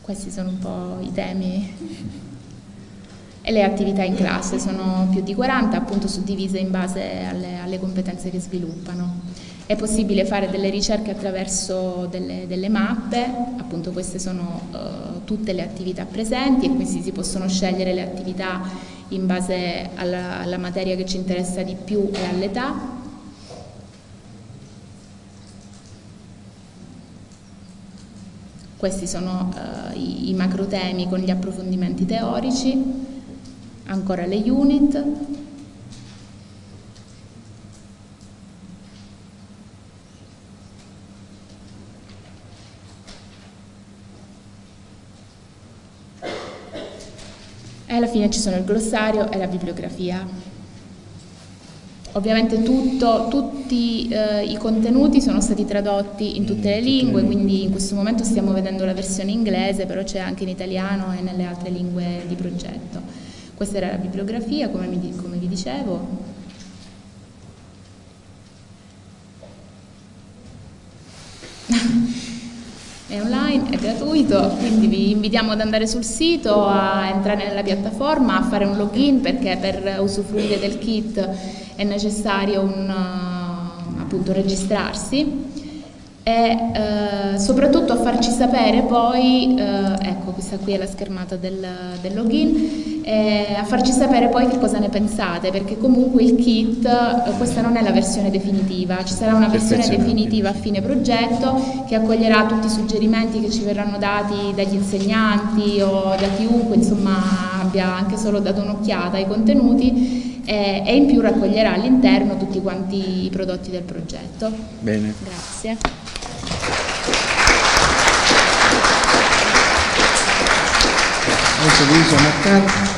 Questi sono un po' i temi e le attività in classe sono più di 40, appunto suddivise in base alle, alle competenze che sviluppano. È possibile fare delle ricerche attraverso delle, delle mappe, appunto queste sono uh, tutte le attività presenti e quindi si possono scegliere le attività in base alla, alla materia che ci interessa di più e all'età. Questi sono uh, i, i macro temi con gli approfondimenti teorici ancora le unit, e alla fine ci sono il glossario e la bibliografia. Ovviamente tutto, tutti eh, i contenuti sono stati tradotti in tutte le lingue, quindi in questo momento stiamo vedendo la versione inglese, però c'è anche in italiano e nelle altre lingue di progetto. Questa era la bibliografia, come, mi, come vi dicevo. è online, è gratuito, quindi vi invitiamo ad andare sul sito, a entrare nella piattaforma, a fare un login perché per usufruire del kit è necessario un, appunto, registrarsi e eh, soprattutto a farci sapere poi, eh, ecco questa qui è la schermata del, del login, eh, a farci sapere poi che cosa ne pensate, perché comunque il kit, eh, questa non è la versione definitiva, ci sarà una versione definitiva a fine progetto che accoglierà tutti i suggerimenti che ci verranno dati dagli insegnanti o da chiunque insomma abbia anche solo dato un'occhiata ai contenuti e in più raccoglierà all'interno tutti quanti i prodotti del progetto. Bene. Grazie. Adesso Luisa.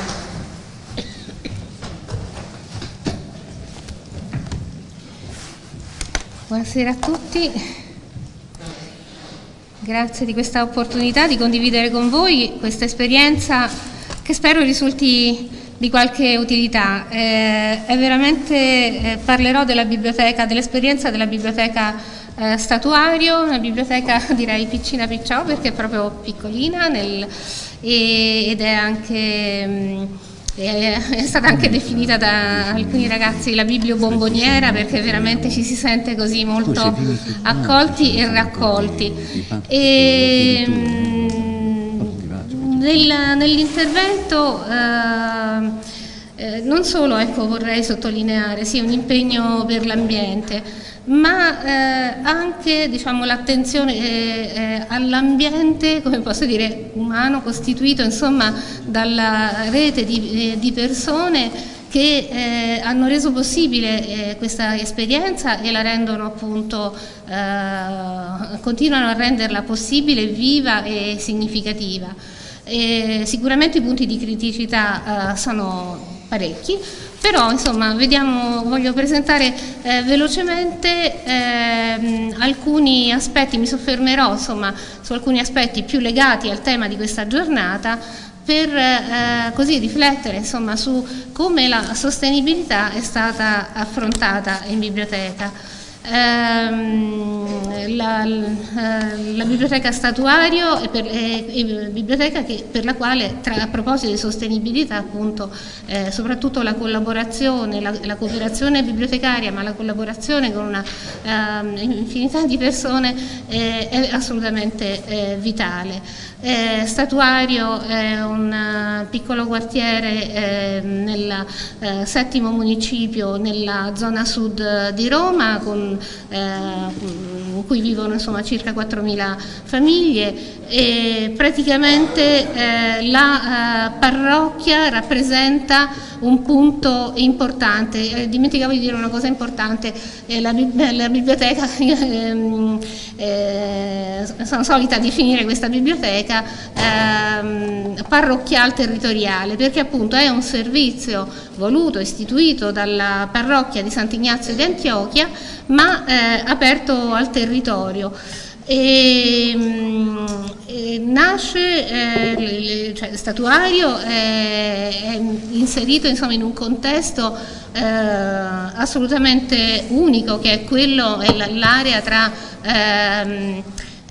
Buonasera a tutti, grazie di questa opportunità di condividere con voi questa esperienza che spero risulti di qualche utilità. Eh, eh, parlerò della biblioteca, dell'esperienza della biblioteca eh, statuario, una biblioteca direi piccina picciò perché è proprio piccolina nel, e, ed è anche mh, mm, è stata anche definita da alcuni ragazzi la Biblio bomboniera perché veramente ci si sente così molto accolti e raccolti. E, nel, nell'intervento eh, eh, non solo ecco, vorrei sottolineare sì, un impegno per l'ambiente, ma eh, anche diciamo, l'attenzione eh, eh, all'ambiente, come posso dire, umano, costituito insomma, dalla rete di, eh, di persone che eh, hanno reso possibile eh, questa esperienza e la rendono appunto, continuano a renderla possibile, viva e significativa. sicuramente i punti di criticità sono parecchi, però insomma vediamo, voglio presentare eh, velocemente eh, alcuni aspetti, mi soffermerò insomma, su alcuni aspetti più legati al tema di questa giornata per eh, così riflettere insomma, su come la sostenibilità è stata affrontata in biblioteca. Ehm, la, eh, la, biblioteca statuario è, per, è, è biblioteca che, per la quale tra, a proposito di sostenibilità appunto eh, soprattutto la collaborazione, la, la, cooperazione bibliotecaria ma la collaborazione con una eh, infinità di persone eh, è assolutamente eh, vitale. Eh, Statuario è un uh, piccolo quartiere eh, nel eh, settimo municipio nella zona sud di Roma con, eh, in cui vivono insomma, circa 4.000 famiglie. E praticamente eh, la parrocchia rappresenta un punto importante. dimenticavo di dire una cosa importante, la, la, biblioteca, ehm, sono solita definire questa biblioteca ehm, parrocchiale territoriale perché appunto è un servizio voluto, istituito dalla parrocchia di Sant'Ignazio di Antiochia ma eh, aperto al territorio. E, mm, e nasce, eh, cioè, statuario è, è inserito insomma, in un contesto eh, assolutamente unico che è quello, è l'area tra ehm,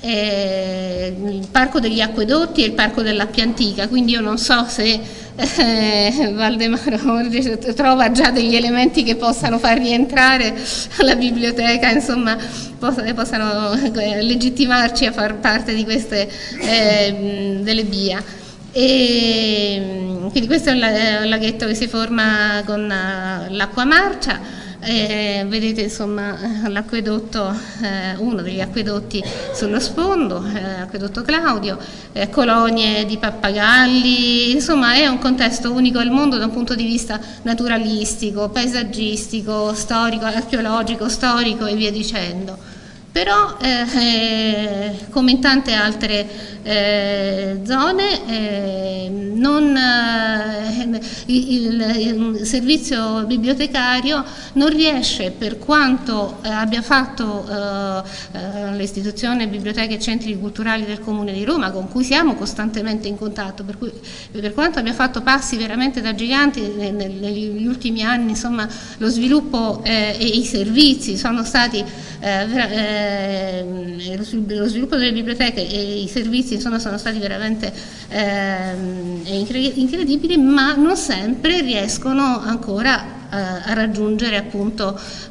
eh, il Parco degli Acquedotti e il Parco dell'Appia Antica, quindi io non so se eh, Valdemaro trova già degli elementi che possano far rientrare la biblioteca, insomma, possano eh, legittimarci a far parte di queste eh, delle BIA. E, quindi questo è un laghetto che si forma con eh, l'acqua marcia eh, vedete insomma l'acquedotto, eh, uno degli acquedotti sullo sfondo, eh, acquedotto Claudio, eh, colonie di pappagalli, insomma è un contesto unico al mondo da un punto di vista naturalistico, paesaggistico, storico, archeologico, storico e via dicendo però eh, eh, come in tante altre eh, zone eh, non, eh, il, il, servizio bibliotecario non riesce per quanto eh, abbia fatto l'istituzione Biblioteche e Centri Culturali del Comune di Roma con cui siamo costantemente in contatto per, cui, per quanto abbia fatto passi veramente da giganti negli ultimi anni insomma lo sviluppo e i servizi sono stati eh, lo sviluppo delle biblioteche e i servizi insomma, sono stati veramente eh, incredibili, ma non sempre riescono ancora eh, a raggiungere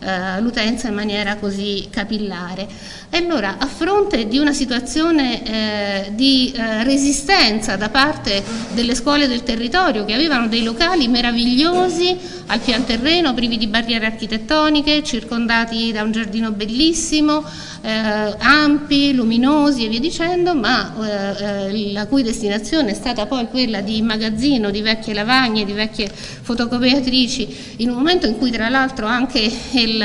eh, l'utenza in maniera così capillare. E allora, a fronte di una situazione eh, di eh, resistenza da parte delle scuole del territorio che avevano dei locali meravigliosi al pian terreno, privi di barriere architettoniche, circondati da un giardino bellissimo, eh, ampi, luminosi e via dicendo, ma eh, la cui destinazione è stata poi quella di magazzino di vecchie lavagne, di vecchie fotocopiatrici in un momento in cui tra l'altro anche il,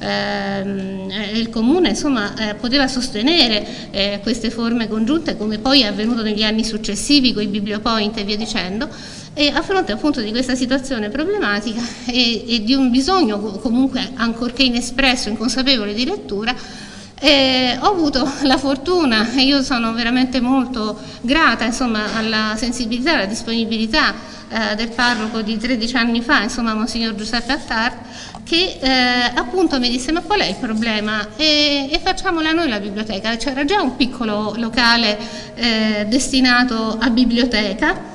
ehm, il comune insomma, eh, poteva sostenere eh, queste forme congiunte come poi è avvenuto negli anni successivi con i bibliopoint e via dicendo e a fronte appunto di questa situazione problematica e, e di un bisogno comunque ancorché inespresso, inconsapevole di lettura e ho avuto la fortuna e io sono veramente molto grata insomma, alla sensibilità, alla disponibilità eh, del parroco di 13 anni fa, insomma Monsignor Giuseppe Attar, che eh, appunto mi disse ma qual è il problema? E, e facciamola noi la biblioteca, c'era già un piccolo locale eh, destinato a biblioteca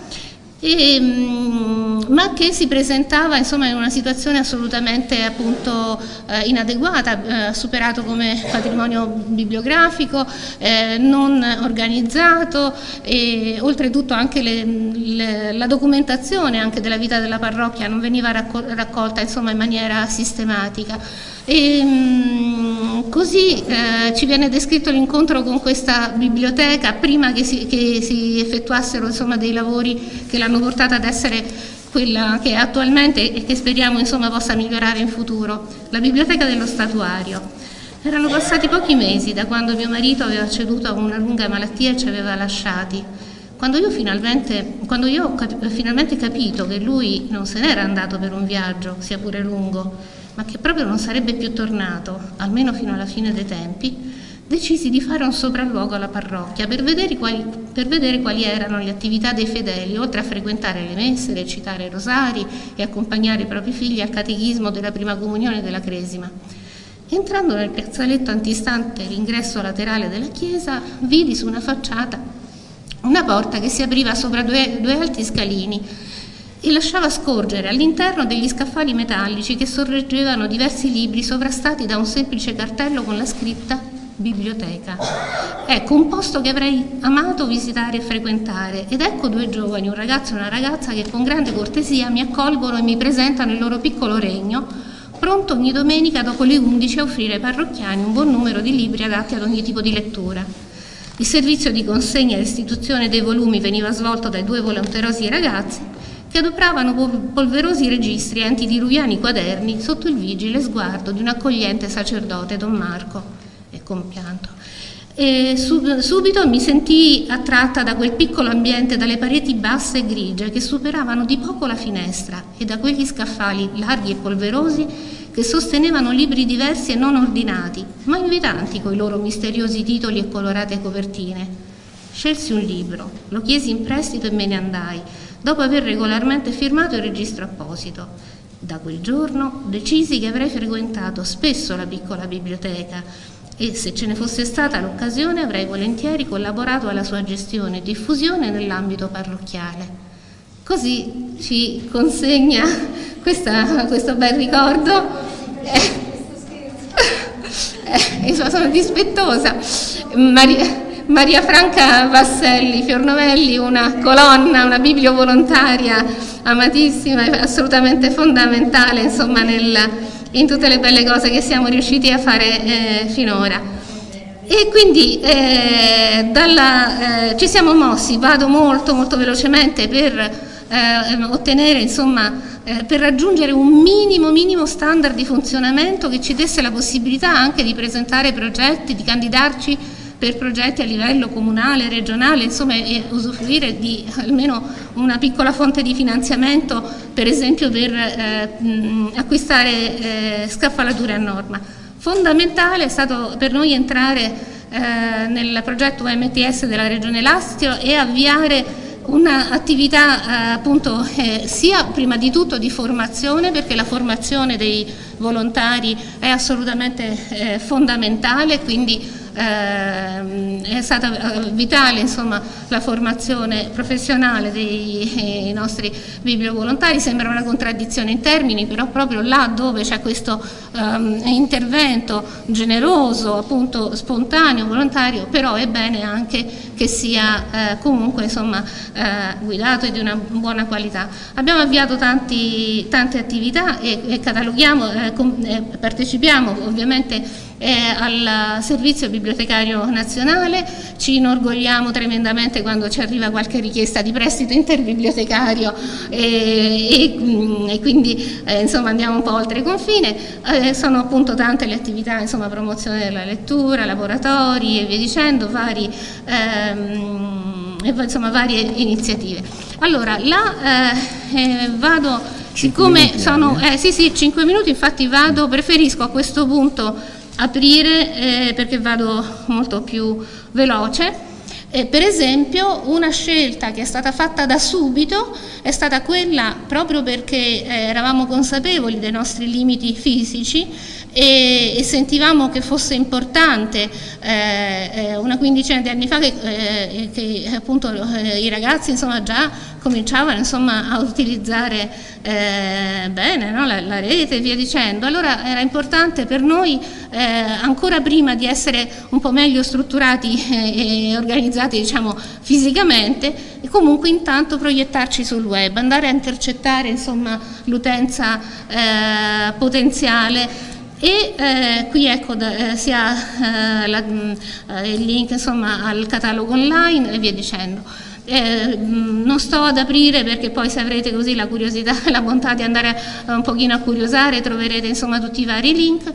e, mm, ma che si presentava insomma, in una situazione assolutamente appunto, eh, inadeguata, eh, superato come patrimonio bibliografico, eh, non organizzato e oltretutto anche le, le, la documentazione anche della vita della parrocchia non veniva raccolta insomma, in maniera sistematica. E, mh, così eh, ci viene descritto l'incontro con questa biblioteca prima che si, che si effettuassero insomma, dei lavori che l'hanno portata ad essere quella che è attualmente e che speriamo insomma, possa migliorare in futuro, la biblioteca dello statuario. Erano passati pochi mesi da quando mio marito aveva ceduto a una lunga malattia e ci aveva lasciati. Quando io, quando io ho cap finalmente capito che lui non se n'era andato per un viaggio, sia pure lungo, ma che proprio non sarebbe più tornato, almeno fino alla fine dei tempi, decisi di fare un sopralluogo alla parrocchia per vedere, quali, per vedere quali erano le attività dei fedeli, oltre a frequentare le messe, recitare i rosari e accompagnare i propri figli al catechismo della prima comunione della Cresima. Entrando nel piazzaletto antistante l'ingresso laterale della chiesa, vidi su una facciata una porta che si apriva sopra due, due alti scalini e lasciava scorgere all'interno degli scaffali metallici che sorreggevano diversi libri sovrastati da un semplice cartello con la scritta biblioteca. Ecco, un posto che avrei amato visitare e frequentare ed ecco due giovani, un ragazzo e una ragazza che con grande cortesia mi accolgono e mi presentano il loro piccolo regno, pronto ogni domenica dopo le 11 a offrire ai parrocchiani un buon numero di libri adatti ad ogni tipo di lettura. Il servizio di consegna e restituzione dei volumi veniva svolto dai due volonterosi ragazzi che adopravano polverosi registri e antidiluviani quaderni sotto il vigile sguardo di un accogliente sacerdote, Don Marco, e compianto. E subito mi sentii attratta da quel piccolo ambiente, dalle pareti basse e grigie che superavano di poco la finestra e da quegli scaffali larghi e polverosi che sostenevano libri diversi e non ordinati, ma invitanti coi loro misteriosi titoli e colorate copertine. Scelsi un libro, lo chiesi in prestito e me ne andai dopo aver regolarmente firmato il registro apposito. Da quel giorno decisi che avrei frequentato spesso la piccola biblioteca e se ce ne fosse stata l'occasione avrei volentieri collaborato alla sua gestione e diffusione nell'ambito parrocchiale. Così ci consegna questa, questo bel ricordo. Eh, eh, sono dispettosa. Maria, Maria Franca Vasselli Fiornovelli, una colonna, una biblio volontaria amatissima e assolutamente fondamentale insomma, nel, in tutte le belle cose che siamo riusciti a fare eh, finora. E quindi eh, dalla, eh, ci siamo mossi, vado molto molto velocemente per eh, ottenere insomma eh, per raggiungere un minimo, minimo standard di funzionamento che ci desse la possibilità anche di presentare progetti, di candidarci per progetti a livello comunale, regionale, insomma e usufruire di almeno una piccola fonte di finanziamento per esempio per eh, acquistare eh, scaffalature a norma. Fondamentale è stato per noi entrare eh, nel progetto MTS della Regione Lazio e avviare un'attività eh, appunto eh, sia prima di tutto di formazione perché la formazione dei volontari è assolutamente eh, fondamentale quindi eh, è stata eh, vitale insomma, la formazione professionale dei nostri bibliovolontari, sembra una contraddizione in termini, però proprio là dove c'è questo ehm, intervento generoso, appunto spontaneo, volontario, però è bene anche che sia eh, comunque insomma, eh, guidato e di una buona qualità. Abbiamo avviato tanti, tante attività e, e cataloghiamo, eh, eh, partecipiamo ovviamente eh, al servizio bibliotecario nazionale, ci inorgogliamo tremendamente quando ci arriva qualche richiesta di prestito interbibliotecario e, e, mm, e quindi eh, insomma andiamo un po' oltre confine, eh, sono appunto tante le attività, insomma promozione della lettura, laboratori e via dicendo, vari, ehm, insomma, varie iniziative. Allora, là eh, eh, vado, siccome sono, eh, sì sì, 5 minuti, infatti vado, preferisco a questo punto aprire eh, perché vado molto più veloce. Eh, per esempio una scelta che è stata fatta da subito è stata quella proprio perché eh, eravamo consapevoli dei nostri limiti fisici e, e sentivamo che fosse importante eh, eh una quindicina di anni fa che, eh, che appunto eh, i ragazzi insomma, già cominciavano insomma, a utilizzare eh, bene no? la, la, rete e via dicendo. Allora era importante per noi, eh, ancora prima di essere un po' meglio strutturati e organizzati diciamo, fisicamente, comunque intanto proiettarci sul web, andare a intercettare l'utenza potenziale e eh, qui ecco eh, si ha eh, la, eh, il link insomma, al catalogo online e via dicendo. Eh, non sto ad aprire perché poi se avrete così la curiosità la bontà di andare un pochino a curiosare troverete insomma tutti i vari link.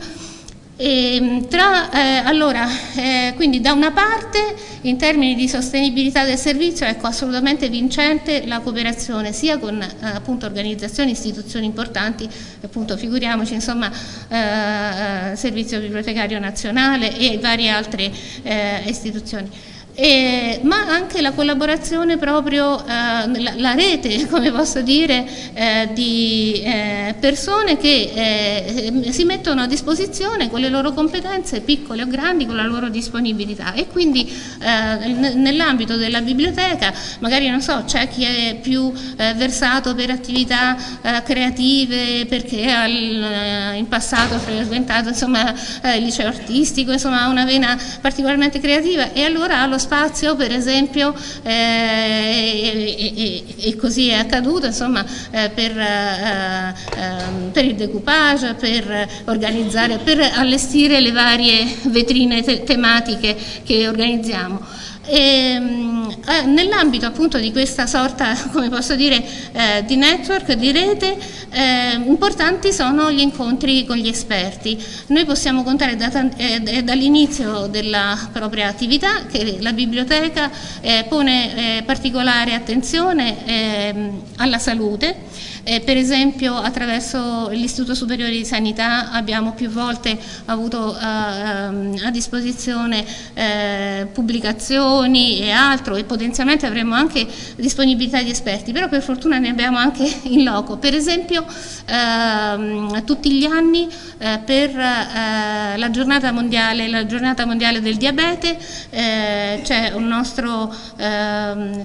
E, ehm, tra, eh, allora, eh, quindi da una parte in termini di sostenibilità del servizio ecco assolutamente vincente la cooperazione sia con eh, appunto, organizzazioni, istituzioni importanti, appunto figuriamoci insomma eh, eh, Servizio Bibliotecario Nazionale e varie altre eh, istituzioni. Eh, ma anche la collaborazione proprio, eh, la, la, rete, come posso dire, eh, di eh, persone che eh, si mettono a disposizione con le loro competenze, piccole o grandi, con la loro disponibilità. E quindi eh, nell'ambito della biblioteca magari non so, c'è chi è più versato per attività creative perché al, in passato ha frequentato insomma, il liceo artistico, insomma ha una vena particolarmente creativa e allora ha lo spazio per esempio eh, e, e, così è accaduto insomma, eh, per, eh, ehm, per, il decoupage, per organizzare, per allestire le varie vetrine te tematiche che organizziamo. Ehm, eh, nell'ambito appunto di questa sorta, come posso dire, eh, di network, di rete, eh, importanti sono gli incontri con gli esperti. Noi possiamo contare da, eh, dall'inizio della propria attività che la biblioteca eh, pone eh, particolare attenzione ehm, alla salute eh, per esempio attraverso l'Istituto Superiore di Sanità abbiamo più volte avuto eh, ehm, a disposizione eh, pubblicazioni e altro e potenzialmente avremo anche disponibilità di esperti, però per fortuna ne abbiamo anche in loco. Per esempio ehm, tutti gli anni eh, per eh, la giornata mondiale, la giornata mondiale del diabete eh, c'è un nostro ehm,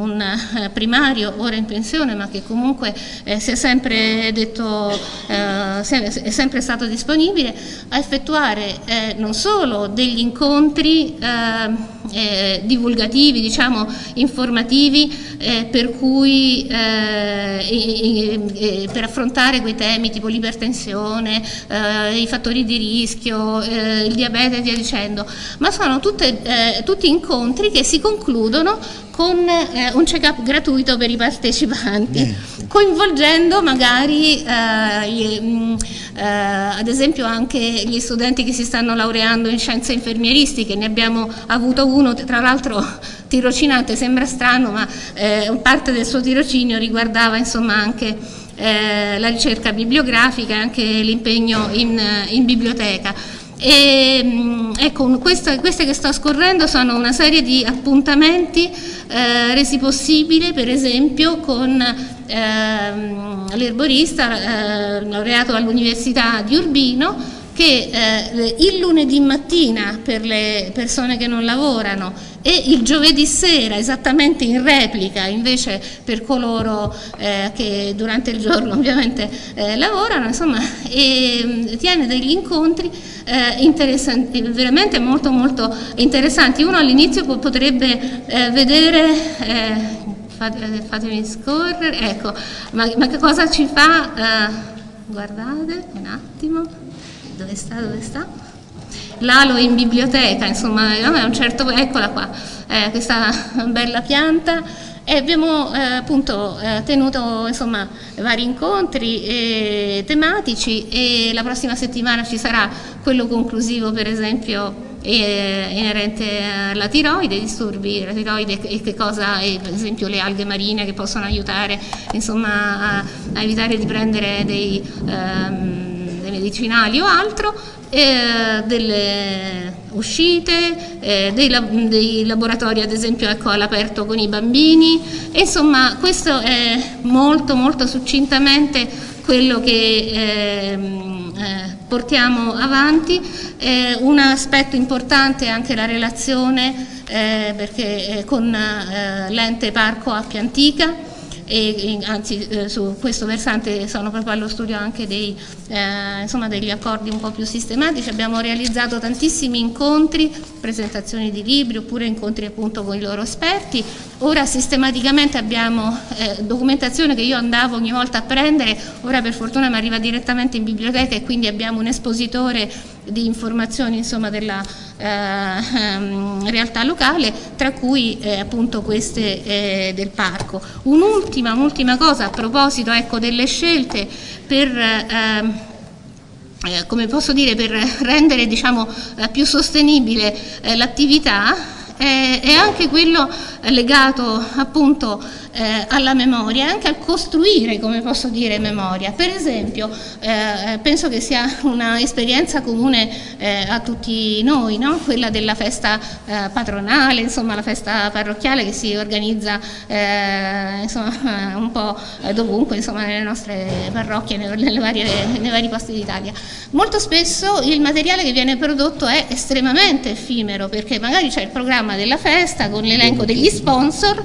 un primario ora in pensione ma che che comunque eh, si è sempre detto, eh, è sempre stato disponibile a effettuare eh, non solo degli incontri eh, eh, divulgativi, diciamo informativi, eh, per cui per affrontare quei temi tipo l'ipertensione, i fattori di rischio, il diabete e via dicendo, ma sono tutte, tutti incontri che si concludono con eh, un check-up gratuito per i partecipanti, coinvolgendo magari eh, gli, mh, eh, ad esempio anche gli studenti che si stanno laureando in scienze infermieristiche, ne abbiamo avuto uno, tra l'altro tirocinante, sembra strano, ma eh, parte del suo tirocinio riguardava insomma anche eh, la ricerca bibliografica e anche l'impegno in, in biblioteca. E, mm, ecco, queste, queste, che sto scorrendo sono una serie di appuntamenti eh, resi possibili per esempio con eh, l'erborista eh, laureato all'Università di Urbino che eh, il lunedì mattina per le persone che non lavorano e il giovedì sera esattamente in replica invece per coloro eh, che durante il giorno ovviamente eh, lavorano, insomma, e mm, tiene degli incontri eh, interessanti, veramente molto molto interessanti. Uno all'inizio potrebbe eh, vedere eh, fate, fatemi scorrere, ecco, ma, ma, che cosa ci fa? guardate un attimo dove sta, dove sta? L'alo in biblioteca, insomma, a un certo eccola qua, eh, questa bella pianta. E abbiamo eh, appunto eh, tenuto insomma, vari incontri eh, tematici e la prossima settimana ci sarà quello conclusivo per esempio inerente alla tiroide, disturbi della tiroide e che cosa, e per esempio le alghe marine che possono aiutare insomma, a, a evitare di prendere dei um, medicinali o altro, eh, delle uscite, eh, dei, dei, laboratori ad esempio ecco, all'aperto con i bambini, insomma questo è molto molto succintamente quello che ehm, eh, portiamo avanti. Un aspetto importante è anche la relazione eh, perché, con eh, l'ente Parco Appia Antica e, anzi eh, su questo versante sono proprio allo studio anche dei, eh, insomma, degli accordi un po' più sistematici, abbiamo realizzato tantissimi incontri, presentazioni di libri oppure incontri appunto con i loro esperti, ora sistematicamente abbiamo eh, documentazione che io andavo ogni volta a prendere, ora per fortuna mi arriva direttamente in biblioteca e quindi abbiamo un espositore di informazioni insomma, della eh, ehm, realtà locale, tra cui eh, appunto queste eh, del parco. Un'ultima, un'ultima cosa a proposito ecco, delle scelte per ehm, eh, come posso dire, per rendere diciamo, eh, più sostenibile eh, l'attività è anche quello legato appunto eh, alla memoria e anche al costruire, come posso dire, memoria. Per esempio, eh, penso che sia un'esperienza comune eh, a tutti noi, no? quella della festa eh, patronale, insomma la festa parrocchiale che si organizza eh, insomma, un po' dovunque, insomma, nelle nostre parrocchie, nelle varie, nei vari posti d'Italia. Molto spesso il materiale che viene prodotto è estremamente effimero perché magari c'è il programma della festa con l'elenco degli sponsor.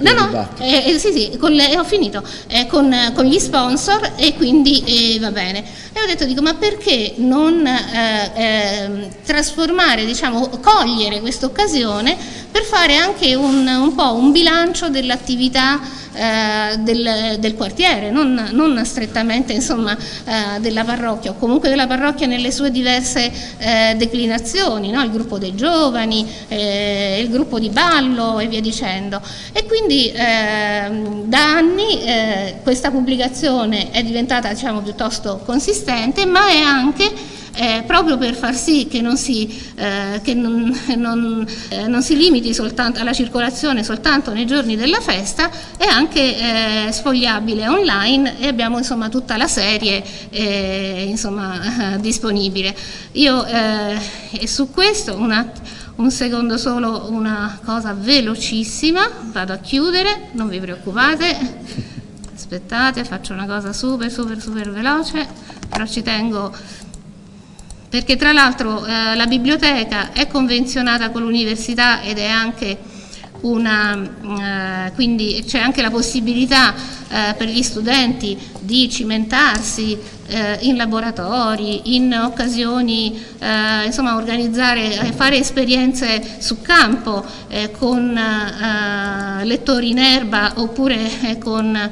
No, no, eh, eh, sì, sì, con le, ho finito, eh, con, con, gli sponsor e quindi eh, va bene. E ho detto, dico, ma perché non eh, ehm, trasformare, diciamo, cogliere questa occasione per fare anche un, un po' un bilancio dell'attività eh, del, del, quartiere, non, non strettamente insomma, eh, della parrocchia o comunque della parrocchia nelle sue diverse eh, declinazioni, no? il gruppo dei giovani, eh, il gruppo di ballo e via dicendo. E quindi ehm, da anni eh, questa pubblicazione è diventata diciamo, piuttosto consistente, ma è anche eh, proprio per far sì che non si, eh, che non, non, eh, non si limiti soltanto alla circolazione soltanto nei giorni della festa, è anche eh, sfogliabile online e abbiamo insomma tutta la serie eh, insomma, disponibile. Io eh, su questo un, un secondo solo una cosa velocissima, vado a chiudere, non vi preoccupate aspettate, faccio una cosa super super super veloce, però ci tengo perché tra l'altro eh, la biblioteca è convenzionata con l'università ed è anche una, eh, quindi c'è anche la possibilità eh, per gli studenti di cimentarsi eh, in laboratori, in occasioni, eh, insomma organizzare, eh, fare esperienze su campo eh, con lettori in erba oppure con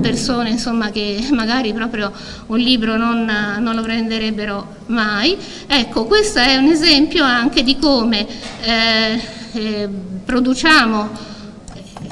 persone insomma, che magari proprio un libro non, non, lo prenderebbero mai. Ecco, questo è un esempio anche di come produciamo,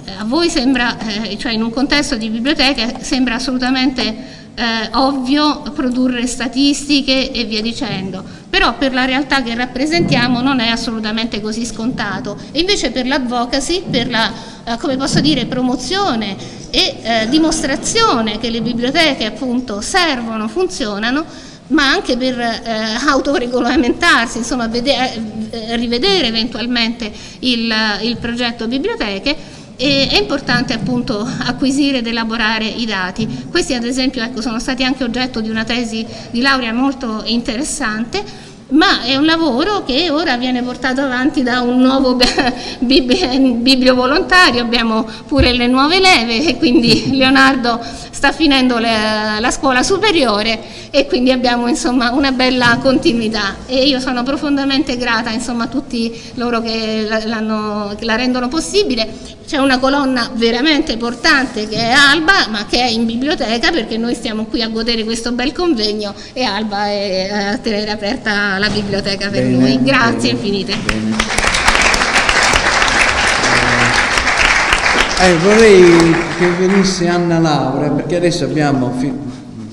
eh, a voi sembra, eh, cioè in un contesto di biblioteca, sembra assolutamente eh, ovvio produrre statistiche e via dicendo, però per la realtà che rappresentiamo non è assolutamente così scontato. Invece per l'advocacy, per la eh, dire, promozione e eh, dimostrazione che le biblioteche appunto servono, funzionano, ma anche per eh, autoregolamentarsi, insomma vedere, eh, rivedere eventualmente il, il progetto biblioteche e è importante appunto acquisire ed elaborare i dati. Questi ad esempio ecco, sono stati anche oggetto di una tesi di laurea molto interessante ma è un lavoro che ora viene portato avanti da un nuovo biblio volontario, abbiamo pure le nuove leve e quindi Leonardo sta finendo le, la scuola superiore e quindi abbiamo insomma una bella continuità e io sono profondamente grata insomma a tutti loro che la, che la rendono possibile. C'è una colonna veramente importante che è Alba ma che è in biblioteca perché noi stiamo qui a godere questo bel convegno e Alba è a tenere aperta la biblioteca per bene, noi. Grazie bene, infinite. Bene. Eh, vorrei che venisse Anna Laura, perché adesso abbiamo,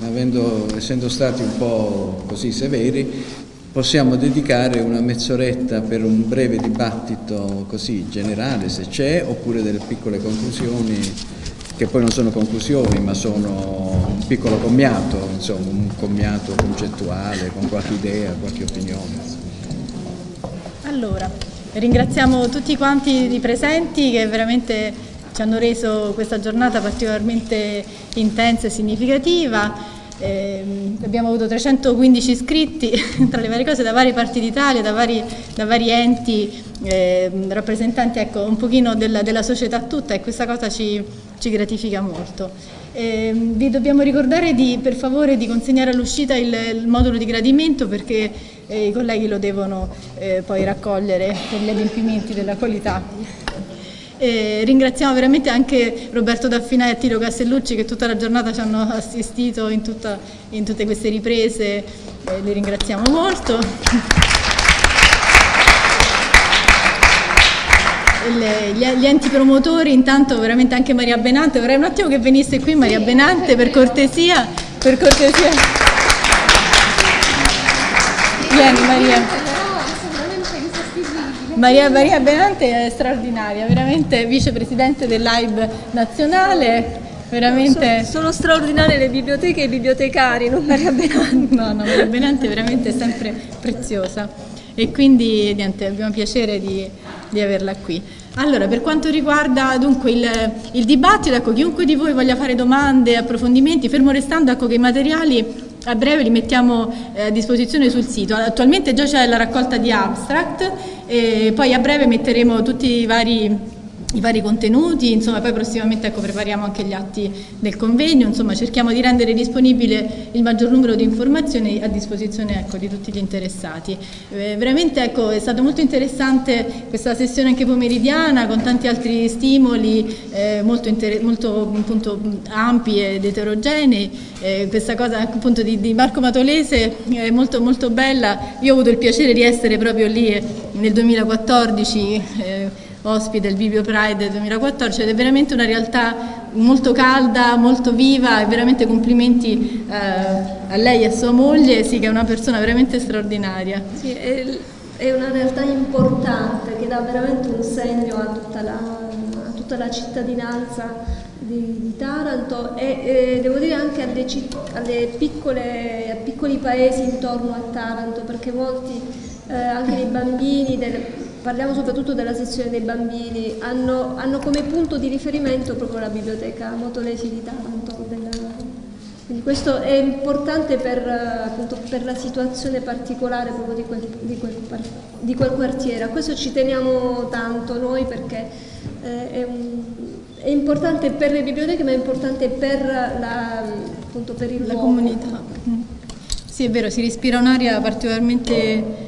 avendo, essendo stati un po' così severi, possiamo dedicare una mezz'oretta per un breve dibattito così generale, se c'è, oppure delle piccole conclusioni, che poi non sono conclusioni, ma sono un piccolo commiato, insomma, un commiato concettuale, con qualche idea, qualche opinione. Allora, ringraziamo tutti quanti i presenti che veramente ci hanno reso questa giornata particolarmente intensa e significativa. Eh, abbiamo avuto 315 iscritti tra le varie cose da varie parti d'Italia, da vari, da vari enti eh, rappresentanti ecco, un pochino della, della, società tutta e questa cosa ci, ci gratifica molto. Eh, vi dobbiamo ricordare di, per favore di consegnare all'uscita il, il, modulo di gradimento perché eh, i colleghi lo devono eh, poi raccogliere per gli adempimenti della qualità. Eh, ringraziamo veramente anche Roberto Daffina e Attilo Castellucci che tutta la giornata ci hanno assistito in, tutta, in tutte queste riprese, eh, li ringraziamo molto. Gli, enti promotori, intanto veramente anche Maria Benante, vorrei un attimo che venisse qui Maria Benante per cortesia, per cortesia. Vieni Maria. Maria, Maria Benante è straordinaria, veramente vicepresidente dell'AIB nazionale, veramente... Sono, sono, straordinarie le biblioteche e i bibliotecari, non Maria Benante. No, no, Maria Benante è veramente sempre preziosa e quindi niente, abbiamo piacere di, di averla qui. Allora, per quanto riguarda dunque il, il dibattito, ecco, chiunque di voi voglia fare domande, approfondimenti, fermo restando ecco, che i materiali a breve li mettiamo eh, a disposizione sul sito. Attualmente già c'è la raccolta di abstract e poi a breve metteremo tutti i vari i vari contenuti, insomma poi prossimamente ecco, prepariamo anche gli atti del convegno, insomma cerchiamo di rendere disponibile il maggior numero di informazioni a disposizione ecco, di tutti gli interessati. Eh, veramente ecco, è stata molto interessante questa sessione anche pomeridiana con tanti altri stimoli eh, molto, molto appunto, ampi ed eterogenei, eh, questa cosa appunto di, di Marco Matolese è molto, molto bella, io ho avuto il piacere di essere proprio lì nel 2014 ospite del Bibio Pride 2014 ed è veramente una realtà molto calda, molto viva e veramente complimenti eh, a lei e a sua moglie, sì che è una persona veramente straordinaria. Sì, è, è, una realtà importante che dà veramente un segno a tutta la, a tutta la cittadinanza di, di, Taranto e eh, devo dire anche alle, alle piccole, a piccoli paesi intorno a Taranto perché molti, eh, anche dei bambini, del, parliamo soprattutto della sezione dei bambini, hanno, hanno come punto di riferimento proprio la biblioteca Motolesi di Taranto. Della, quindi questo è importante per, appunto, per, la situazione particolare proprio di quel, di, quel, di quel, quartiere. A questo ci teniamo tanto noi perché eh, è, un, è, importante per le biblioteche ma è importante per, la, appunto, per il la comunità. Sì, è vero, si respira un'aria particolarmente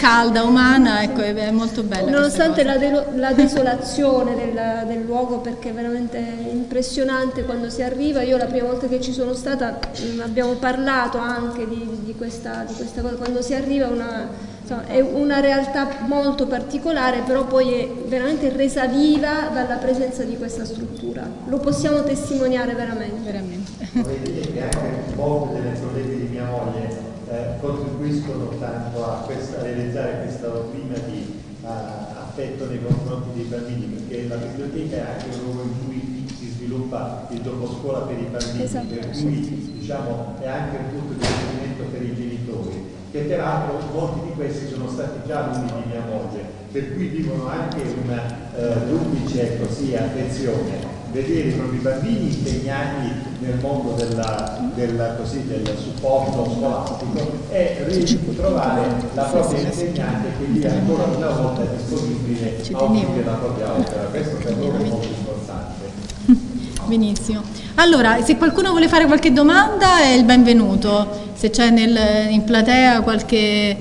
calda, umana, ecco, è molto bella. Nonostante la, de la, desolazione del, del, luogo, perché è veramente impressionante quando si arriva, io la prima volta che ci sono stata mm, abbiamo parlato anche di, di, questa, di, questa, cosa, quando si arriva una, insomma, è una realtà molto particolare, però poi è veramente resa viva dalla presenza di questa struttura. Lo possiamo testimoniare veramente. veramente. Vedete che anche molte delle colleghe di mia moglie eh, contribuiscono tanto a, questa, a, realizzare questo clima di uh, affetto nei confronti dei bambini, perché la biblioteca è anche un luogo in cui si sviluppa il dopo scuola per i bambini, esatto. per cui diciamo, è anche un punto di riferimento per i genitori, che peraltro molti di questi sono stati già alunni di mia moglie, per cui vivono anche una uh, duplice così, attenzione vedere i propri bambini impegnati nel mondo della, della, così, del supporto scolastico e ritrovare la propria insegnante che lì ancora una volta è disponibile a offrire la propria opera. Questo per loro è molto importante. Benissimo. Allora, se qualcuno vuole fare qualche domanda è il benvenuto. Se c'è in platea qualche,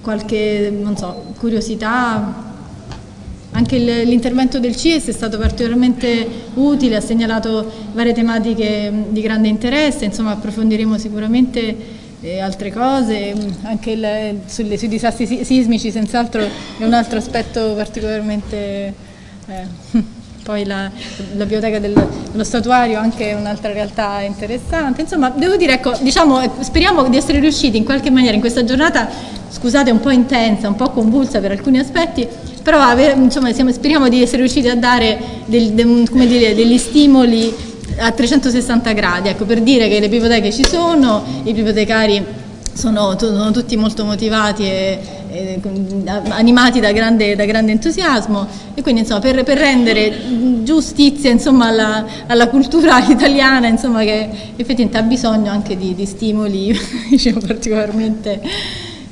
qualche so, curiosità, anche l'intervento del CIES è stato particolarmente utile, ha segnalato varie tematiche di grande interesse, insomma approfondiremo sicuramente eh, altre cose, anche il, sulle, sui disastri sismici senz'altro è un altro aspetto particolarmente... Eh, poi la, la biblioteca del, dello statuario anche un'altra realtà interessante, insomma devo dire, ecco, diciamo, eh, speriamo di essere riusciti in qualche maniera in questa giornata, scusate un po' intensa, un po' convulsa per alcuni aspetti, però insomma, siamo, speriamo di essere riusciti a dare del, de, dire, degli stimoli a 360 gradi, ecco, per dire che le biblioteche ci sono, i bibliotecari sono, sono tutti molto motivati e, eh, con- animati da grande, da grande entusiasmo e quindi insomma, per, per rendere giustizia insomma, alla, alla cultura italiana insomma, che effettivamente ha bisogno anche di, di stimoli diciamo, particolarmente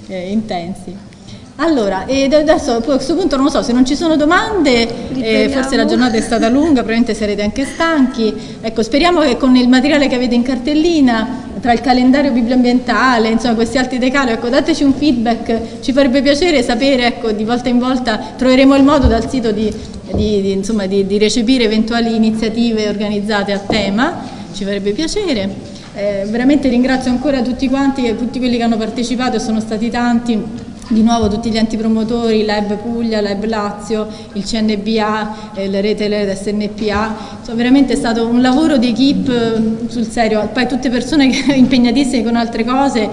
eh, intensi. Allora, adesso a questo punto non lo so, se non ci sono domande, eh, forse la giornata è stata lunga, probabilmente sarete anche stanchi. Ecco, speriamo che con il materiale che avete in cartellina, tra il calendario biblioambientale, insomma questi altri decali, ecco, dateci un feedback, ci farebbe piacere sapere, ecco, di volta in volta troveremo il modo dal sito di, di- di, insomma, di- recepire eventuali iniziative organizzate a tema, ci farebbe piacere. Eh, veramente ringrazio ancora tutti quanti, tutti quelli che hanno partecipato sono stati tanti. Di nuovo tutti gli enti promotori, Lab Puglia, Lab Lazio, il CNBA, eh, la rete SNPA, insomma veramente è stato un lavoro di equip eh, sul serio, poi tutte persone impegnatissime con altre cose,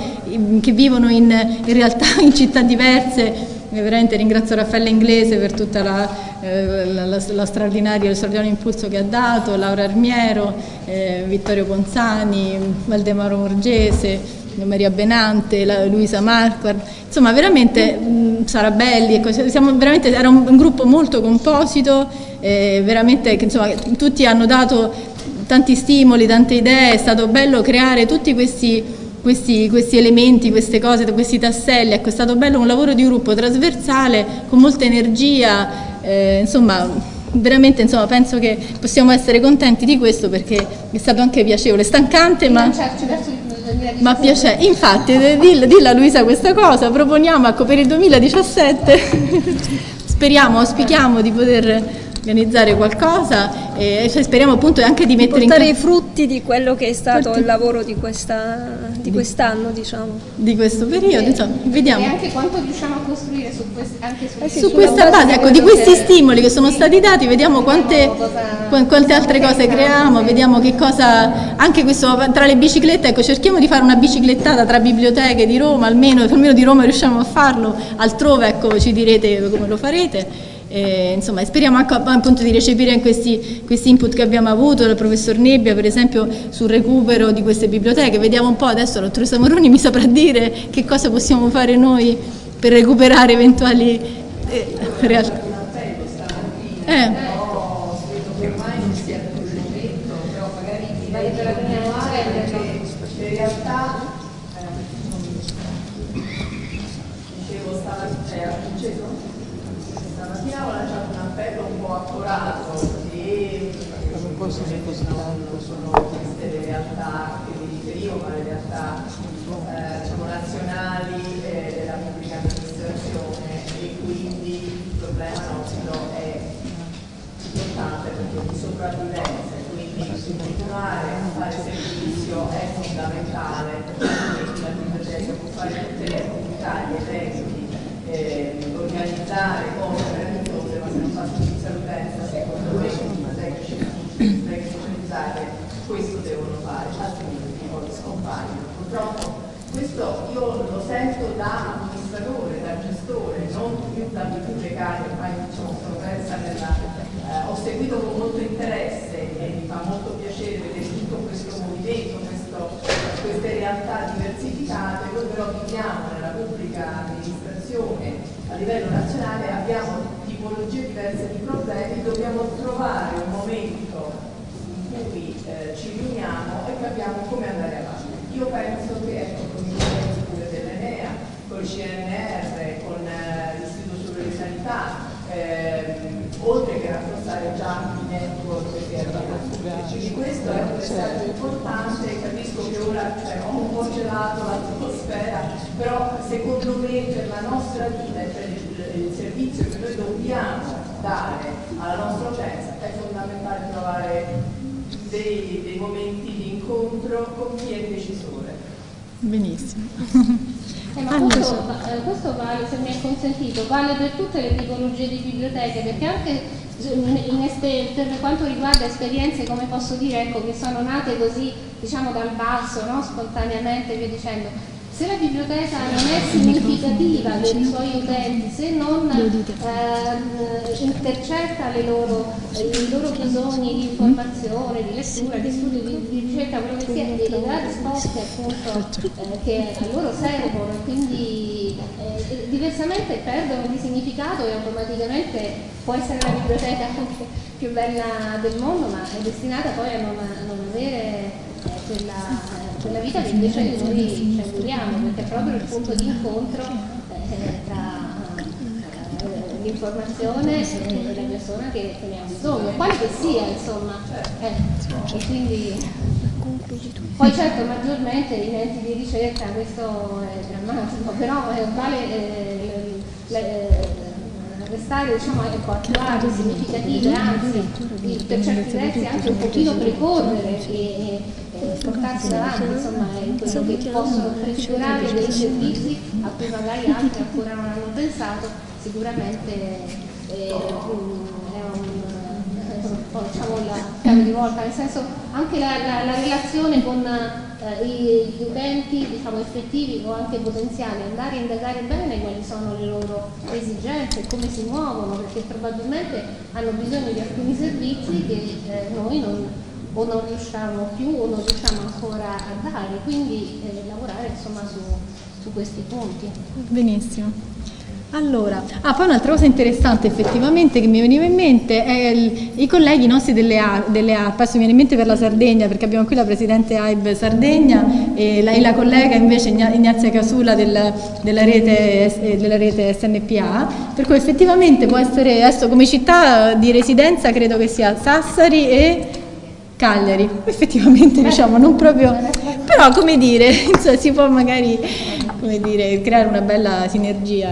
che vivono in, in realtà in città diverse, veramente ringrazio Raffaella Inglese per tutta la, eh, la- il straordinario impulso che ha dato, Laura Armiero, eh, Vittorio Ponzani, Valdemaro Morgese, Maria Benante, la- Luisa Marquardt, insomma veramente mh, Sarabelli, ecco, siamo veramente, era un, un gruppo molto composito, eh, veramente insomma, tutti hanno dato tanti stimoli, tante idee, è stato bello creare tutti questi, questi, questi elementi, queste cose, questi tasselli, ecco, è stato bello un lavoro di gruppo trasversale con molta energia, eh, insomma veramente insomma, penso che possiamo essere contenti di questo perché è stato anche piacevole, stancante ma... Lanciarci verso il 2017. Ma piace, infatti, dilla, a Luisa questa cosa, proponiamo ecco, per il 2017, speriamo, auspichiamo di poter organizzare qualcosa e cioè, speriamo appunto anche di mettere portare i in campo frutti di quello che è stato Frutti. il lavoro di, questa, di quest'anno, diciamo. di questo periodo, insomma, E vediamo. anche quanto riusciamo a costruire su quest- anche su, Eh sì, Su questa base base, di ecco, di questi che- stimoli che sono stati dati, vediamo quante, qua- quante altre cose creiamo, vediamo che cosa, anche questo tra le biciclette, ecco, cerchiamo di fare una biciclettata tra biblioteche di Roma, almeno, almeno di Roma riusciamo a farlo, altrove ecco, ci direte come lo farete. E, insomma, speriamo anche appunto di recepire questi, questi input che abbiamo avuto dal professor Nebbia, per esempio sul recupero di queste biblioteche. Vediamo un po' adesso la dottoressa Moroni mi saprà dire che cosa possiamo fare noi per recuperare eventuali eh, realtà. Eh. in realtà dicevo stamattina, acceso? stamattina ho lanciato un appello un po' accorato e non sono queste le realtà che mi riferivo, ma le realtà eh, diciamo, nazionali eh, della pubblica amministrazione e quindi il problema nostro è importante perché è di sopravvivenza e quindi continuare a fare servizio è fondamentale perché la biblioteca può fare tutte le attività, gli eventi, eh, organizzare cose meravigliose, ma se non fa servizio all'utenza, secondo me, ma tecnici tecnici specializzate, questo devono fare, altrimenti poi scompaiono. Purtroppo questo io lo sento da amministratore, da gestore, non più da bibliotecario, ormai diciamo, sono persa nella, eh, ho seguito con molto interesse e mi fa molto piacere vedere tutto questo movimento, questo- queste realtà diversificate, noi però viviamo nella pubblica amministrazione a livello nazionale, abbiamo tipologie diverse di problemi, dobbiamo trovare un momento in cui eh, ci riuniamo e capiamo come andare avanti. Io penso che ecco, con i problemi pure dell'Enea, con il CNR, con eh, l'Istituto Superiore di Sanità, ehm, oltre che rafforzare già i network che erano pubblici. Questo è un messaggio importante, capisco che ora cioè, ho un po' gelato l'atmosfera, però secondo me per la nostra vita e per il, il servizio che noi dobbiamo dare alla nostra utenza è fondamentale trovare dei, dei momenti di incontro con chi è decisore. Benissimo. Eh, questo, eh, questo vale, se mi è consentito, vale per tutte le tipologie di biblioteche, perché anche in- in espe- per quanto riguarda esperienze, come posso dire, ecco, che sono nate così, diciamo dal basso, no? spontaneamente, via dicendo, se la biblioteca non è significativa dei suoi utenti, se non ehm, intercetta le loro, i loro bisogni di informazione, di lettura, di studio, di, di ricerca, quello che sia, e dà risposte appunto eh, che a loro servono, e quindi eh, di diversamente perdono di significato e automaticamente può essere la biblioteca più bella del mondo, ma è destinata poi a non, a non avere eh, quella, quella, vita che invece noi ci auguriamo, perché è proprio il punto di incontro eh, tra eh, l'informazione e la persona che, ne ha bisogno, quale che sia, insomma. Eh, e quindi poi certo maggiormente in enti di ricerca questo è drammatico, però vale eh, restare diciamo, ecco, attuali, significative, anzi per certi versi anche un pochino precorrere e, portarsi davanti, insomma è quello che possono prefigurare dei servizi a cui magari altri ancora non hanno pensato, sicuramente è un diciamo, la chiave di volta, nel senso anche la, la, la relazione con eh, gli utenti diciamo, effettivi o anche potenziali, andare a indagare bene quali sono le loro esigenze, come si muovono, perché probabilmente hanno bisogno di alcuni servizi che eh, noi non, o non riusciamo più o non riusciamo ancora a dare, quindi eh, lavorare insomma, su, su questi punti. Benissimo. Allora, ah, poi un'altra cosa interessante effettivamente che mi veniva in mente è il, i colleghi nostri delle, ARPA, adesso mi viene in mente per la Sardegna perché abbiamo qui la Presidente AIB Sardegna e la, e la collega invece Ignazia Casula del, della, rete, della, rete, SNPA, per cui effettivamente può essere, adesso come città di residenza credo che sia Sassari e Cagliari, effettivamente diciamo non proprio, però come dire, insomma, si può magari dire, creare una bella sinergia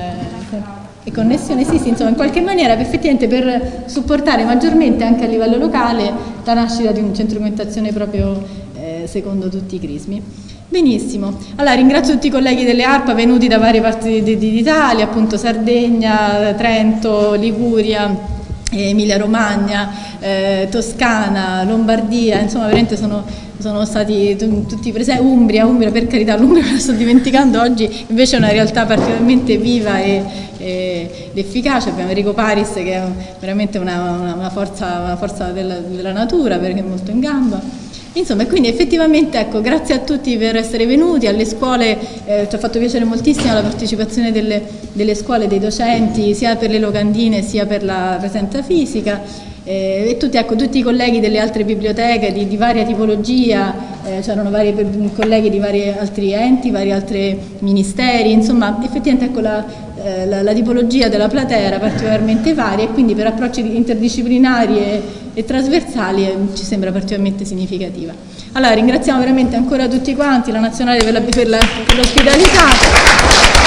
e connessione. Esiste, insomma in qualche maniera effettivamente per supportare maggiormente anche a livello locale la nascita di un centro di documentazione proprio eh, secondo tutti i crismi. Benissimo, allora ringrazio tutti i colleghi delle ARPA venuti da varie parti d'Italia, appunto Sardegna, Trento, Liguria, Emilia Romagna, eh, Toscana, Lombardia, insomma veramente sono, sono stati tutti presenti, Umbria, Umbria per carità, l'Umbria me la sto dimenticando oggi, invece è una realtà particolarmente viva e, e, efficace, abbiamo Enrico Paris che è veramente una, una, una forza, una forza della, della natura perché è molto in gamba. Insomma, quindi effettivamente ecco, grazie a tutti per essere venuti, alle scuole eh, ci ha fatto piacere moltissimo la partecipazione delle, delle scuole, dei docenti, sia per le locandine sia per la presenza fisica. Eh, e tutti, ecco, tutti, i colleghi delle altre biblioteche di, di varia tipologia, eh, c'erano vari colleghi di vari altri enti, vari altri ministeri, insomma effettivamente ecco, la, eh, la, la, tipologia della platea era particolarmente varia e quindi per approcci interdisciplinari e, e trasversali eh, ci sembra particolarmente significativa. Allora ringraziamo veramente ancora tutti quanti, la Nazionale per l'ospitalità.